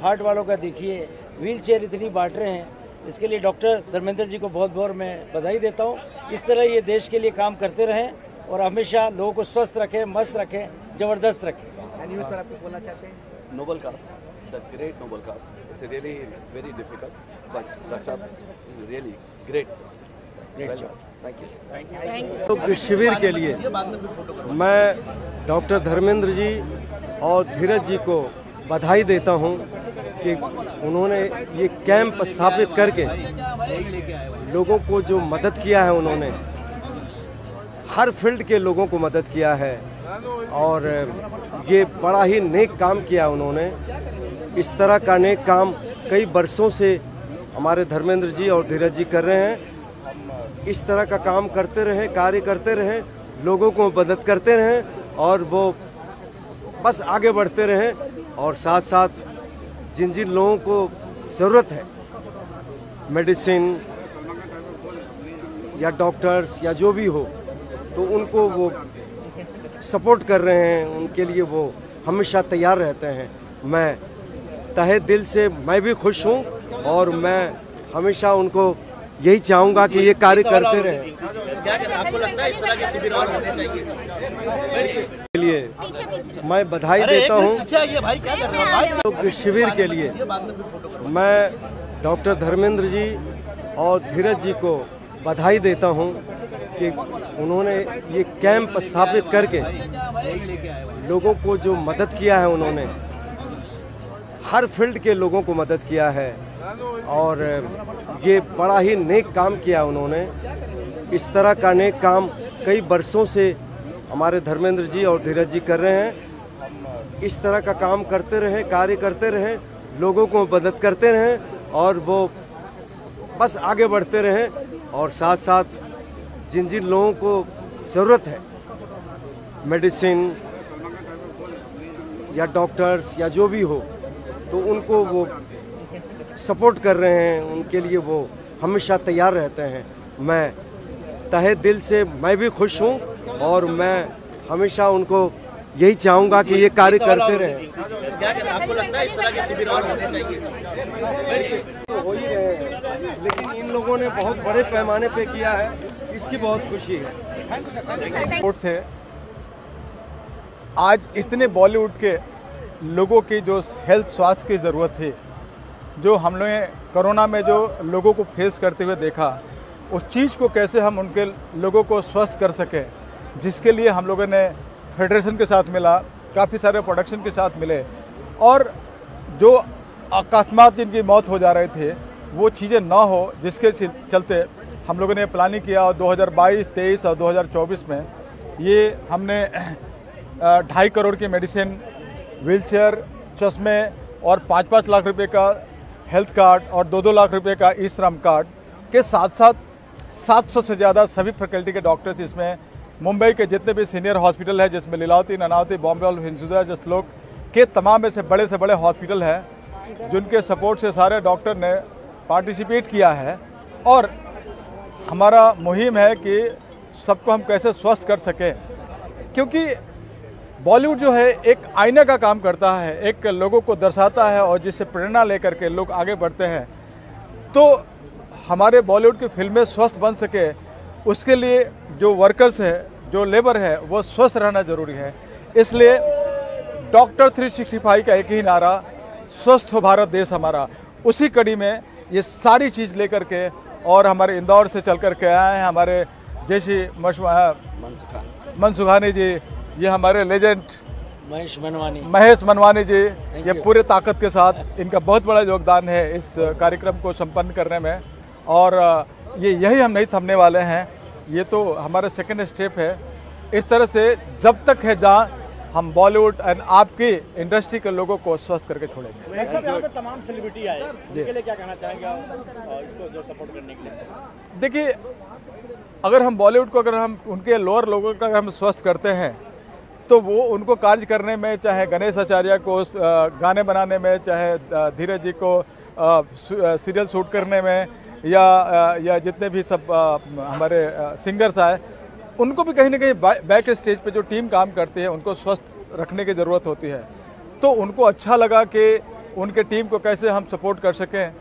हार्ट वालों का देखिए व्हील चेयर इतनी बांट रहे हैं। इसके लिए डॉक्टर धर्मेंद्र जी को बहुत बहुत मैं बधाई देता हूँ। इस तरह ये देश के लिए काम करते रहें। और हमेशा लोगों को स्वस्थ रखें मस्त रखें ज़बरदस्त रखें। न्यूज़ सर आप कुछ बोलना चाहते हैं? Noble cast, the great noble cast. It's really very difficult, but that's a really great. Great well job. Thank शिविर के लिए मैं डॉक्टर धर्मेंद्र जी और धीरज जी को बधाई देता हूँ कि उन्होंने ये कैंप स्थापित करके लोगों को जो मदद किया है उन्होंने हर फ़ील्ड के लोगों को मदद किया है और ये बड़ा ही नेक काम किया उन्होंने। इस तरह का नेक काम कई बरसों से हमारे धर्मेंद्र जी और धीरज जी कर रहे हैं। इस तरह का काम करते रहें, कार्य करते रहें, लोगों को मदद करते रहें और वो बस आगे बढ़ते रहें और साथ साथ जिन जिन लोगों को ज़रूरत है, मेडिसिन या डॉक्टर्स या जो भी हो तो उनको वो सपोर्ट कर रहे हैं उनके लिए वो हमेशा तैयार रहते हैं। मैं तहे दिल से मैं भी खुश हूँ और मैं हमेशा उनको यही चाहूँगा कि ये कार्य करते रहें। के लिए मैं बधाई देता हूँ। शिविर के लिए। मैं डॉक्टर धर्मेंद्र जी और धीरज जी को बधाई देता हूँ कि उन्होंने ये कैंप स्थापित करके लोगों को जो मदद किया है उन्होंने, हर फ़ील्ड के लोगों को मदद किया है और ये बड़ा ही नेक काम किया उन्होंने। इस तरह का नेक काम कई बरसों से हमारे धर्मेंद्र जी और धीरज जी कर रहे हैं। इस तरह का काम करते रहें, कार्य करते रहें, लोगों को मदद करते रहें और वो बस आगे बढ़ते रहें। और साथ साथ जिन जिन लोगों को ज़रूरत है मेडिसिन या डॉक्टर्स या जो भी हो तो उनको वो सपोर्ट कर रहे हैं, उनके लिए वो हमेशा तैयार रहते हैं। मैं तहे दिल से, मैं भी खुश हूँ और मैं हमेशा उनको यही चाहूँगा कि ये कार्य करते रहें। आपको लगता है इस तरह के शिविर और होने चाहिए? तो हो ही रहे हैं लेकिन इन लोगों ने बहुत बड़े पैमाने पे किया है इसकी बहुत खुशी है। से आज इतने बॉलीवुड के लोगों की जो हेल्थ स्वास्थ्य की ज़रूरत थी जो हम लोगों ने कोरोना में जो लोगों को फेस करते हुए देखा उस चीज़ को कैसे हम उनके लोगों को स्वस्थ कर सकें जिसके लिए हम लोगों ने फेडरेशन के साथ मिला काफ़ी सारे प्रोडक्शन के साथ मिले। और जो अकस्मात जिनकी मौत हो जा रहे थे वो चीज़ें ना हो जिसके चलते हम लोगों ने प्लानिंग किया और 2022, 23 और 2024 में ये हमने ढाई करोड़ की मेडिसिन व्हीलचेयर चश्मे और पाँच पाँच लाख रुपए का हेल्थ कार्ड और दो दो लाख रुपए का ई श्रम कार्ड के साथ साथ 700 से ज़्यादा सभी फैकल्टी के डॉक्टर्स इसमें मुंबई के जितने भी सीनियर हॉस्पिटल है, जिसमें लीलावती, ननावती, बॉम्बे और हिंदुजा जसलोक के तमाम ऐसे बड़े से बड़े हॉस्पिटल हैं, जिनके सपोर्ट से सारे डॉक्टर ने पार्टिसिपेट किया है। और हमारा मुहिम है कि सबको हम कैसे स्वस्थ कर सकें, क्योंकि बॉलीवुड जो है, एक आईना का काम करता है, एक लोगों को दर्शाता है और जिससे प्रेरणा लेकर के लोग आगे बढ़ते हैं। तो हमारे बॉलीवुड की फ़िल्में स्वस्थ बन सके, उसके लिए जो वर्कर्स हैं जो लेबर है वो स्वस्थ रहना ज़रूरी है। इसलिए डॉक्टर 365 का एक ही नारा स्वस्थ हो भारत देश हमारा। उसी कड़ी में ये सारी चीज़ लेकर के और हमारे इंदौर से चल कर के आए हैं हमारे जैसी मनसुखानी जी ये हमारे लेजेंड महेश मनवानी। महेश मनवानी जी ये पूरे ताकत के साथ इनका बहुत बड़ा योगदान है इस कार्यक्रम को संपन्न करने में। और ये यही हम नहीं थमने वाले हैं। ये तो हमारा सेकेंड स्टेप है। इस तरह से जब तक है जहाँ हम बॉलीवुड एंड आपकी इंडस्ट्री के लोगों को स्वस्थ करके छोड़ेंगे। तमाम सेलिब्रिटी आए। उनके लिए क्या कहना चाहेंगे आप इसको जो सपोर्ट करने के लिए? देखिए अगर हम बॉलीवुड को अगर हम उनके लोअर लोगों का अगर हम स्वस्थ करते हैं तो वो उनको कार्य करने में चाहे गणेश आचार्य को गाने बनाने में चाहे धीरज जी को सीरियल शूट करने में या या जितने भी सब हमारे सिंगर्स आए उनको भी कहीं ना कहीं बैक स्टेज पे जो टीम काम करती है उनको स्वस्थ रखने की ज़रूरत होती है। तो उनको अच्छा लगा कि उनके टीम को कैसे हम सपोर्ट कर सकें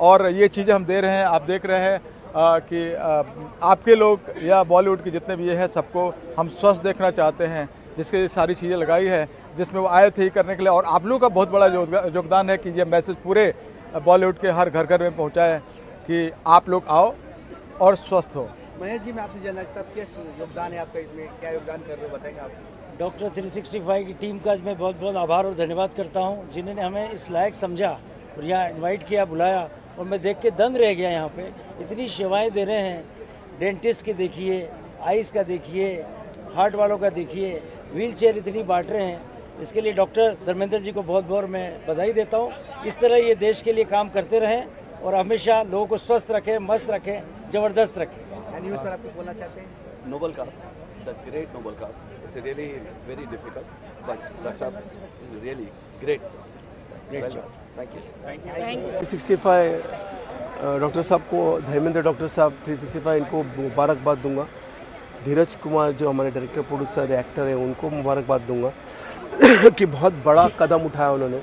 और ये चीज़ें हम दे रहे हैं। आप देख रहे हैं आ, कि आ, आपके लोग या बॉलीवुड के जितने भी ये हैं सबको हम स्वस्थ देखना चाहते हैं जिसके ये सारी चीज़ें लगाई है जिसमें वो आए थे करने के लिए। और आप लोगों का बहुत बड़ा योगदान है कि ये मैसेज पूरे बॉलीवुड के हर घर घर में पहुँचाए। कि आप लोग आओ और स्वस्थ हो। महेश जी मैं आपसे जानना चाहता हूँ क्या योगदान है आपका इसमें? क्या योगदान कर रहे हो बताएँगे आप। डॉक्टर 365 की टीम का मैं बहुत बहुत आभार और धन्यवाद करता हूँ जिन्होंने हमें इस लायक समझा और यहाँ इनवाइट किया बुलाया और मैं देख के दंग रह गया यहाँ पे। इतनी सेवाएँ दे रहे हैं डेंटिस्ट के देखिए आइस का देखिए हार्ट वालों का देखिए व्हील चेयर इतनी बांट रहे हैं। इसके लिए डॉक्टर धर्मेंद्र जी को बहुत बहुत मैं बधाई देता हूँ। इस तरह ये देश के लिए काम करते रहें। और हमेशा लोगों को स्वस्थ रखें मस्त रखें ज़बरदस्त रखें सर आपको बोलना चाहते हैं. It's really very difficult, but that's a really great. Great well job. done. Thank you. Thank you. Sixty five doctor साहब को धर्मेंद्र डॉक्टर साहब 365 इनको मुबारकबाद दूँगा धीरज कुमार जो हमारे डायरेक्टर प्रोड्यूसर एक्टर हैं उनको मुबारकबाद दूँगा कि बहुत बड़ा कदम उठाया उन्होंने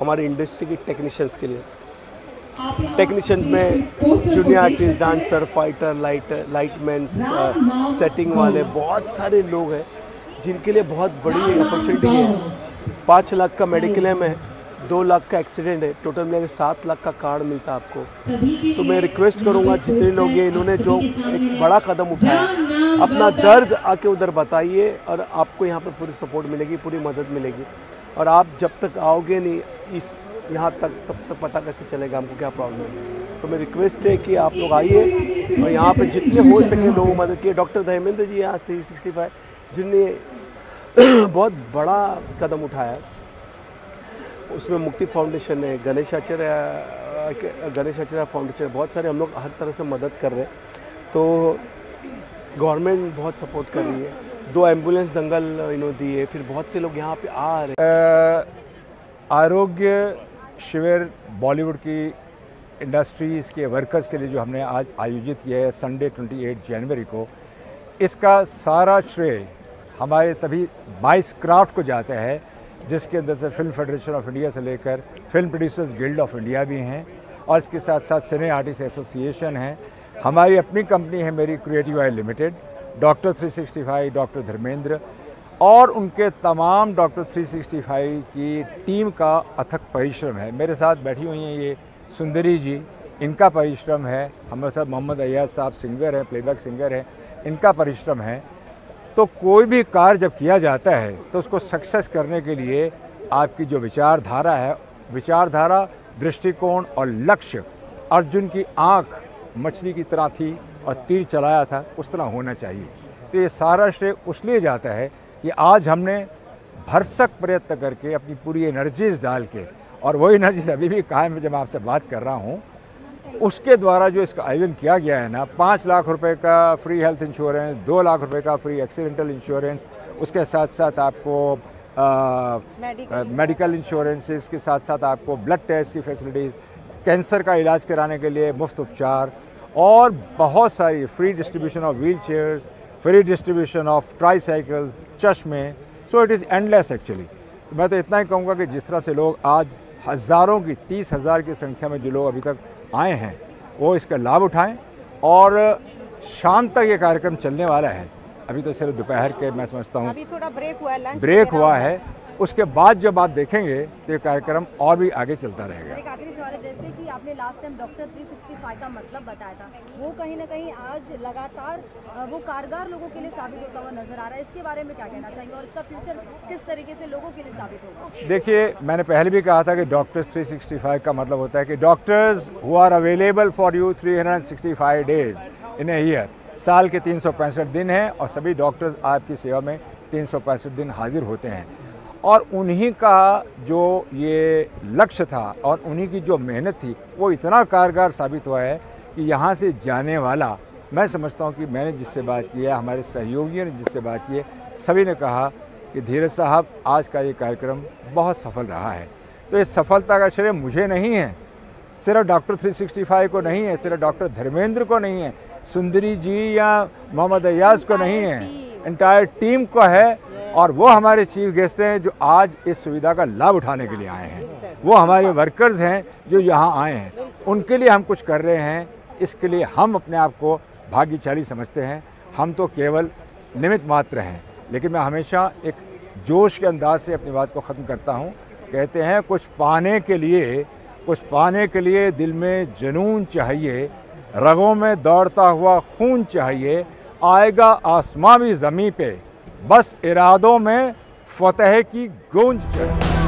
हमारी इंडस्ट्री की टेक्नीशियंस के लिए टेक्नीशियंस में junior artist dancer fighter lighter lightman setting वाले, बहुत सारे लोग हैं, जिनके लिए बहुत बड़ी अपॉर्चुनिटी है। पाँच लाख का मेडिक्लेम है, दो लाख का एक्सीडेंट है टोटल मिला सात लाख का कार्ड मिलता है आपको। तो मैं रिक्वेस्ट करूँगा जितने लोग ये इन्होंने जो एक बड़ा कदम उठाया अपना दर्द आके उधर बताइए और आपको यहाँ पर पूरी सपोर्ट मिलेगी, पूरी मदद मिलेगी। और आप जब तक आओगे नहीं, इस यहाँ तक, तब तक पता कैसे चलेगा हमको क्या प्रॉब्लम है? तो मेरी रिक्वेस्ट है कि आप लोग आइए और यहाँ पे जितने हो सके लोगों मदद किए डॉक्टर धर्मेंद्र जी यहाँ थ्री सिक्सटी फाइव जिनने बहुत बड़ा कदम उठाया उसमें मुक्ति फाउंडेशन है, गणेश आचार्य गणेश आचार्य फाउंडेशन बहुत सारे हम लोग हर तरह से मदद कर रहे हैं। तो गवर्नमेंट बहुत सपोर्ट कर रही है। दो एंबुलेंस दंगल इन्होंने दिए, फिर बहुत से लोग यहाँ पे आ रहे आरोग्य शिविर बॉलीवुड की इंडस्ट्रीज़ के वर्कर्स के लिए जो हमने आज आयोजित किया है संडे 28 जनवरी को, इसका सारा श्रेय हमारे तभी बाईस क्राफ्ट को जाता है, जिसके अंदर से फ़िल्म फेडरेशन ऑफ़ इंडिया से लेकर film producers guild of India भी हैं, और इसके साथ साथ सिने आर्टिस्ट एसोसिएशन है। हमारी अपनी कंपनी है मेरी creative eye limited, doctor 365 doctor Dharmendra. और उनके तमाम डॉक्टर 365 की टीम का अथक परिश्रम है। मेरे साथ बैठी हुई हैं ये सुंदरी जी। इनका परिश्रम है। हमारे साथ मोहम्मद अयाज साहब सिंगर हैं, प्लेबैक सिंगर हैं। इनका परिश्रम है। तो कोई भी कार्य जब किया जाता है तो उसको सक्सेस करने के लिए आपकी जो विचारधारा है, विचारधारा, दृष्टिकोण और लक्ष्य, अर्जुन की आँख मछली की तरह थी और तीर चलाया था, उस तरह होना चाहिए। तो ये सारा श्रेय उस लिए जाता है कि आज हमने भरसक प्रयत्न करके अपनी पूरी एनर्जीज डाल के और वही एनर्जीज अभी भी कायम है जब मैं आपसे बात कर रहा हूँ उसके द्वारा जो इसका आयोजन किया गया है ना पाँच लाख रुपए का फ्री हेल्थ इंश्योरेंस दो लाख रुपए का फ्री एक्सीडेंटल इंश्योरेंस उसके साथ साथ आपको मेडिकल इंश्योरेंसेस के साथ साथ आपको ब्लड टेस्ट की फैसिलिटीज़ कैंसर का इलाज कराने के लिए मुफ़्त उपचार और बहुत सारी free distribution of wheelchairs free distribution of tricycles चश्मे so it is endless actually मैं तो इतना ही कहूँगा कि जिस तरह से लोग आज हज़ारों की तीस हज़ार की संख्या में जो लोग अभी तक आए हैं वो इसका लाभ उठाएँ और शाम तक ये कार्यक्रम चलने वाला है। अभी तो सिर्फ़ दोपहर के मैं समझता हूँ अभी थोड़ा ब्रेक हुआ है ब्रेक हुआ है। उसके बाद जब आप देखेंगे तो ये कार्यक्रम और भी आगे चलता रहेगा। एक आखिरी सवाल है जैसे कि आपने लास्ट टाइम डॉक्टर 365 का मतलब बताया था वो कहीं ना कहीं आज लगातार वो कारगर लोगों के लिए साबित होता हुआ नज़र आ रहा है। इसके बारे में क्या कहना चाहिए और इसका फ्यूचर किस तरीके से लोगों के लिए साबित होगा? देखिए मैंने पहले भी कहा था कि डॉक्टर्स 365 का मतलब होता है कि doctors who are available for you 365 days in a year साल के तीन सौ पैंसठ दिन हैं और सभी डॉक्टर्स आपकी सेवा में तीन सौ पैंसठ दिन हाजिर होते हैं। और उन्हीं का जो ये लक्ष्य था और उन्हीं की जो मेहनत थी वो इतना कारगर साबित हुआ है कि यहाँ से जाने वाला मैं समझता हूँ कि मैंने जिससे बात की है हमारे सहयोगियों ने जिससे बात की है सभी ने कहा कि धीरज साहब आज का ये कार्यक्रम बहुत सफल रहा है। तो इस सफलता का श्रेय मुझे नहीं है सिर्फ़ डॉक्टर 365 को नहीं है सिर्फ़ डॉक्टर धर्मेंद्र को नहीं है सुंदरी जी या मोहम्मद अयाज को नहीं है इंटायर टीम को है और वो हमारे चीफ गेस्ट हैं जो आज इस सुविधा का लाभ उठाने के लिए आए हैं। वो हमारे वर्कर्स हैं जो यहाँ आए हैं। उनके लिए हम कुछ कर रहे हैं। इसके लिए हम अपने आप को भाग्यशाली समझते हैं। हम तो केवल निमित मात्र हैं। लेकिन मैं हमेशा एक जोश के अंदाज से अपनी बात को ख़त्म करता हूँ। कहते हैं, कुछ पाने के लिए, कुछ पाने के लिए दिल में जुनून चाहिए, रगों में दौड़ता हुआ खून चाहिए, आएगा आसमां भी ज़मी पे। बस इरादों में फतेह की गूंज चाहिए